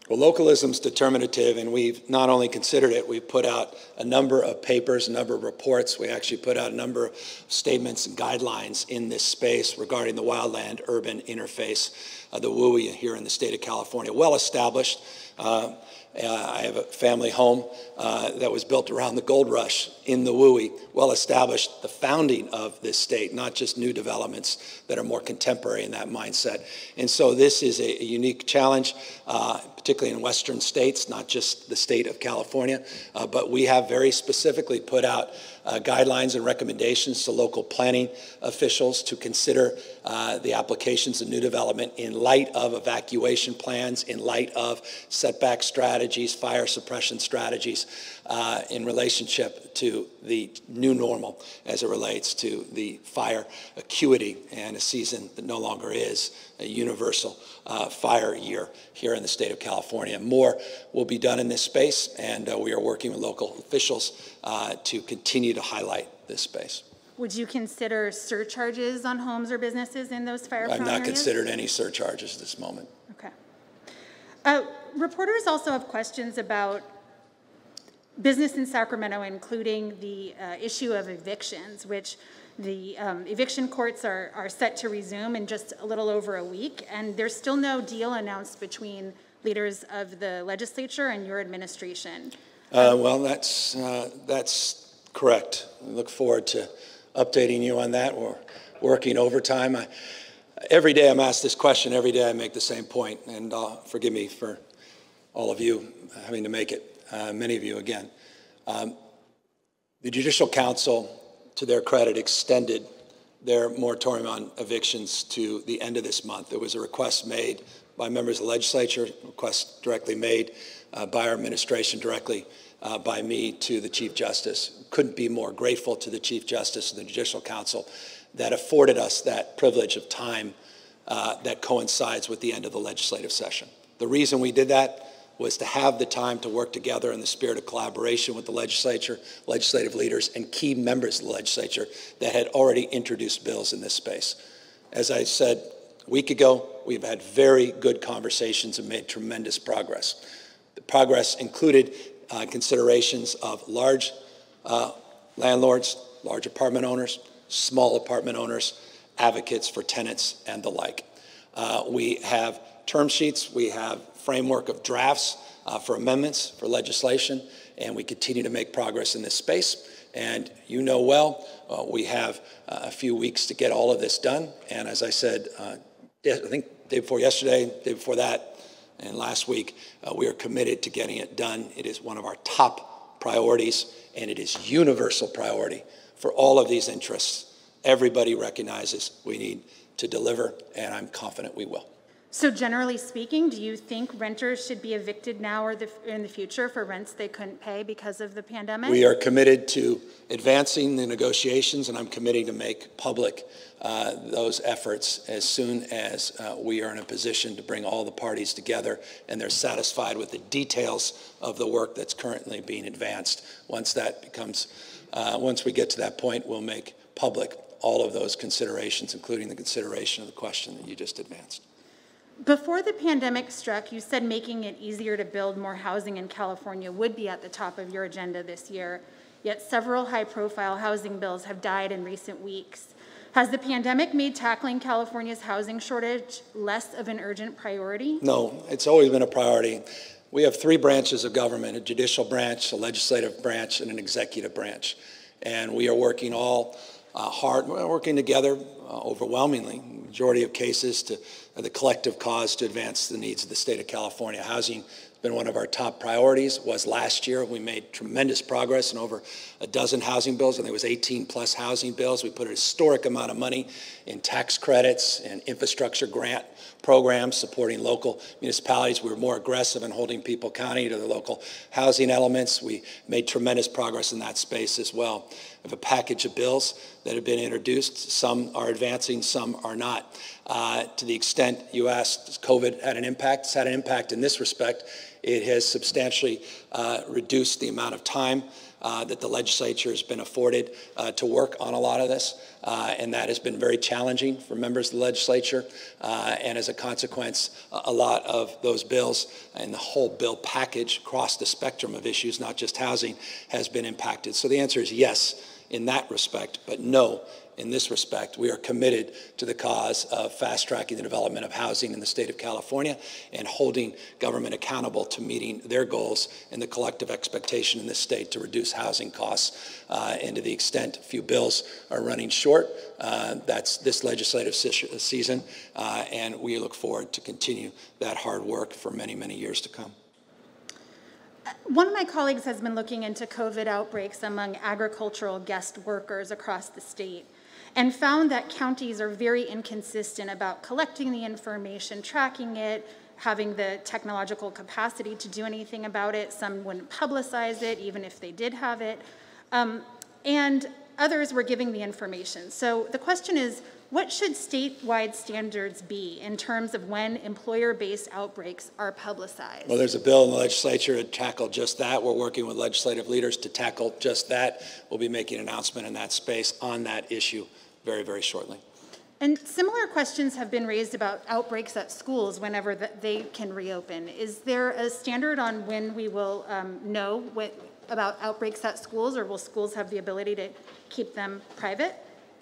Speaker 12: Well, localism is determinative, and we've not only considered it, we've put out a number of papers, a number of reports. We actually put out a number of statements and guidelines in this space regarding the wildland urban interface, the WUI here in the state of California. Well established. Uh, uh, I have a family home uh, that was built around the gold rush in the WUI, well established, the founding of this state, not just new developments that are more contemporary in that mindset. And so this is a, unique challenge, uh, particularly in western states, not just the state of California, uh, but we have very specifically put out uh, guidelines and recommendations to local planning officials to consider uh, the applications of new development in light of evacuation plans, in light of setback strategies, fire suppression strategies, uh, in relationship to the new normal as it relates to the fire acuity and a season that no longer is a universal uh, fire year here in the state of California. More will be done in this space, and uh, we are working with local officials uh, to continue to highlight this space.
Speaker 13: Would you consider surcharges on homes or businesses in those fire
Speaker 12: I've not
Speaker 13: areas?
Speaker 12: considered any surcharges at this moment.
Speaker 13: Okay. Uh, reporters also have questions about business in Sacramento, including the uh, issue of evictions, which the um, eviction courts are, are set to resume in just a little over a week, and there's still no deal announced between leaders of the legislature and your administration.
Speaker 12: Uh, well, that's, uh, that's correct. I look forward to updating you on that. We're working overtime. I, every day I'm asked this question, every day I make the same point, and uh, forgive me for all of you having to make it, uh, many of you again. Um, the Judicial Council, to their credit, extended their moratorium on evictions to the end of this month. There was a request made by members of the legislature, request directly made uh, by our administration, directly uh, by me to the Chief Justice. Couldn't be more grateful to the Chief Justice and the Judicial Council that afforded us that privilege of time uh, that coincides with the end of the legislative session. The reason we did that was to have the time to work together in the spirit of collaboration with the legislature, legislative leaders, and key members of the legislature that had already introduced bills in this space. As I said a week ago, we've had very good conversations and made tremendous progress. The progress included uh, considerations of large uh, landlords, large apartment owners, small apartment owners, advocates for tenants, and the like. Uh, we have term sheets, we have framework of drafts uh, for amendments, for legislation, and we continue to make progress in this space. And you know well, uh, we have uh, a few weeks to get all of this done. And as I said, uh, I think day before yesterday, day before that, and last week, uh, we are committed to getting it done. It is one of our top priorities, and it is universal priority for all of these interests. Everybody recognizes we need to deliver, and I'm confident we will.
Speaker 13: So generally speaking, do you think renters should be evicted now or the, in the future for rents they couldn't pay because of the pandemic?
Speaker 12: We are committed to advancing the negotiations, and I'm committing to make public uh, those efforts as soon as uh, we are in a position to bring all the parties together and they're satisfied with the details of the work that's currently being advanced. Once that becomes, uh, once we get to that point, we'll make public all of those considerations, including the consideration of the question that you just advanced.
Speaker 13: Before the pandemic struck, you said making it easier to build more housing in California would be at the top of your agenda this year, yet several high profile housing bills have died in recent weeks. Has the pandemic made tackling California's housing shortage less of an urgent priority?
Speaker 12: No, it's always been a priority. We have three branches of government a judicial branch, a legislative branch, and an executive branch. And we are working all uh, hard, we're working together uh, overwhelmingly, majority of cases, to the collective cause to advance the needs of the state of California. Housing has been one of our top priorities, was last year. We made tremendous progress in over a dozen housing bills, and there was 18 plus housing bills. We put a historic amount of money in tax credits and infrastructure grant programs supporting local municipalities. We were more aggressive in holding people county to the local housing elements. We made tremendous progress in that space as well. We have a package of bills that have been introduced. Some are advancing, some are not. Uh, to the extent you asked, COVID had an impact? It's had an impact in this respect. It has substantially uh, reduced the amount of time uh, that the legislature has been afforded uh, to work on a lot of this. Uh, and that has been very challenging for members of the legislature. Uh, and as a consequence, a lot of those bills and the whole bill package across the spectrum of issues, not just housing, has been impacted. So the answer is yes in that respect, but no in this respect. We are committed to the cause of fast tracking the development of housing in the state of California and holding government accountable to meeting their goals and the collective expectation in this state to reduce housing costs. Uh, and to the extent a few bills are running short, uh, that's this legislative season. Uh, and we look forward to continue that hard work for many, many years to come.
Speaker 13: One of my colleagues has been looking into COVID outbreaks among agricultural guest workers across the state and found that counties are very inconsistent about collecting the information, tracking it, having the technological capacity to do anything about it. Some wouldn't publicize it, even if they did have it. Um, and others were giving the information. So the question is, what should statewide standards be in terms of when employer-based outbreaks are publicized?
Speaker 12: Well, there's a bill in the legislature to tackle just that. We're working with legislative leaders to tackle just that. We'll be making an announcement in that space on that issue very, very shortly.
Speaker 13: And similar questions have been raised about outbreaks at schools whenever they can reopen. Is there a standard on when we will um, know what, about outbreaks at schools, or will schools have the ability to keep them private?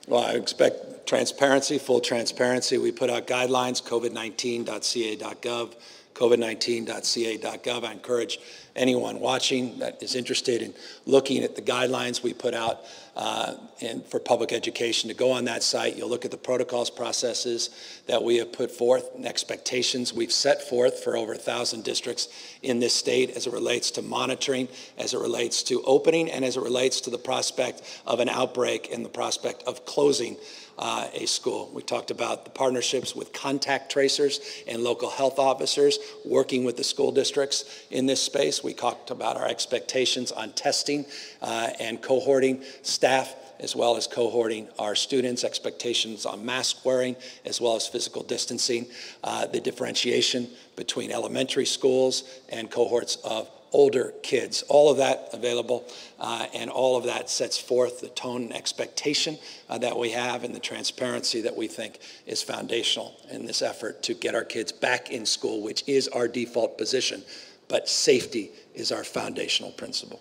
Speaker 12: Well, I expect transparency, full transparency. We put out guidelines, covid19.ca.gov, covid19.ca.gov. I encourage anyone watching that is interested in looking at the guidelines we put out uh, and for public education to go on that site. You'll look at the protocols, processes that we have put forth and expectations we've set forth for over a thousand districts in this state as it relates to monitoring, as it relates to opening, and as it relates to the prospect of an outbreak and the prospect of closing uh, a school. We talked about the partnerships with contact tracers and local health officers working with the school districts in this space. We talked about our expectations on testing uh, and cohorting staff as well as cohorting our students, expectations on mask wearing, as well as physical distancing, uh, the differentiation between elementary schools and cohorts of older kids. All of that available, uh, and all of that sets forth the tone and expectation uh, that we have and the transparency that we think is foundational in this effort to get our kids back in school, which is our default position. But safety is our foundational principle.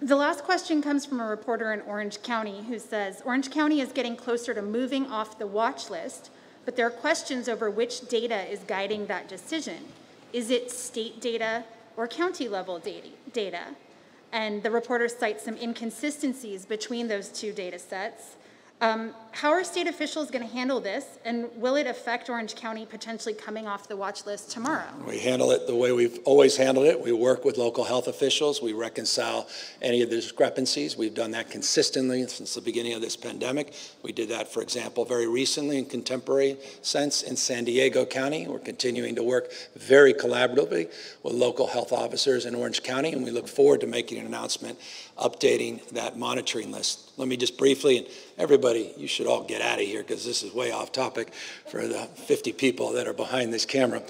Speaker 13: The last question comes from a reporter in Orange County who says Orange County is getting closer to moving off the watch list, but there are questions over which data is guiding that decision. Is it state data or county level data? And the reporter cites some inconsistencies between those two data sets. Um, how are state officials going to handle this, and will it affect Orange County potentially coming off the watch list tomorrow?
Speaker 12: We handle it the way we've always handled it. We work with local health officials. We reconcile any of the discrepancies. We've done that consistently since the beginning of this pandemic. We did that, for example, very recently in contemporary sense in San Diego County. We're continuing to work very collaboratively with local health officers in Orange County, and we look forward to making an announcement updating that monitoring list. Let me just briefly, and everybody, you should all get out of here because this is way off topic for the 50 people that are behind this camera,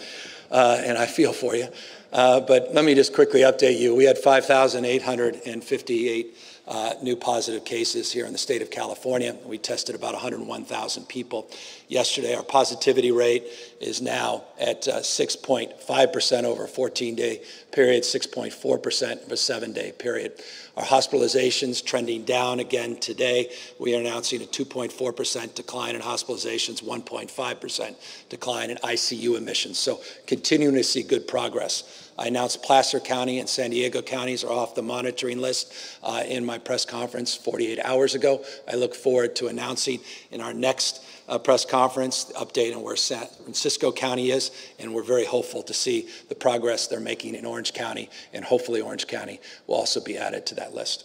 Speaker 12: uh, and I feel for you. Uh, but let me just quickly update you. We had 5,858 uh, new positive cases here in the state of California. We tested about 101,000 people yesterday. Our positivity rate is now at 6.5% over a 14-day period, 6.4% of a seven-day period. Our hospitalizations trending down again today. We are announcing a 2.4% decline in hospitalizations, 1.5% decline in ICU admissions. So continuing to see good progress. I announced Placer County and San Diego counties are off the monitoring list uh, in my press conference 48 hours ago. I look forward to announcing in our next uh, press conference, update on where San Francisco County is, and we're very hopeful to see the progress they're making in Orange County, and hopefully Orange County will also be added to that list.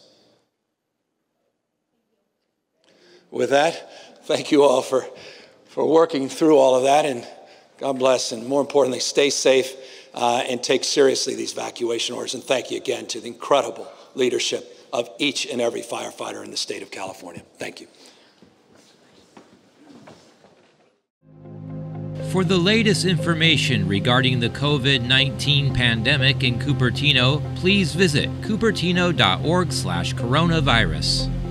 Speaker 12: With that, thank you all for, for working through all of that, and God bless, and more importantly, stay safe uh, and take seriously these evacuation orders. And thank you again to the incredible leadership of each and every firefighter in the state of California. Thank you.
Speaker 1: For the latest information regarding the COVID 19 pandemic in Cupertino, please visit cupertino.org slash coronavirus.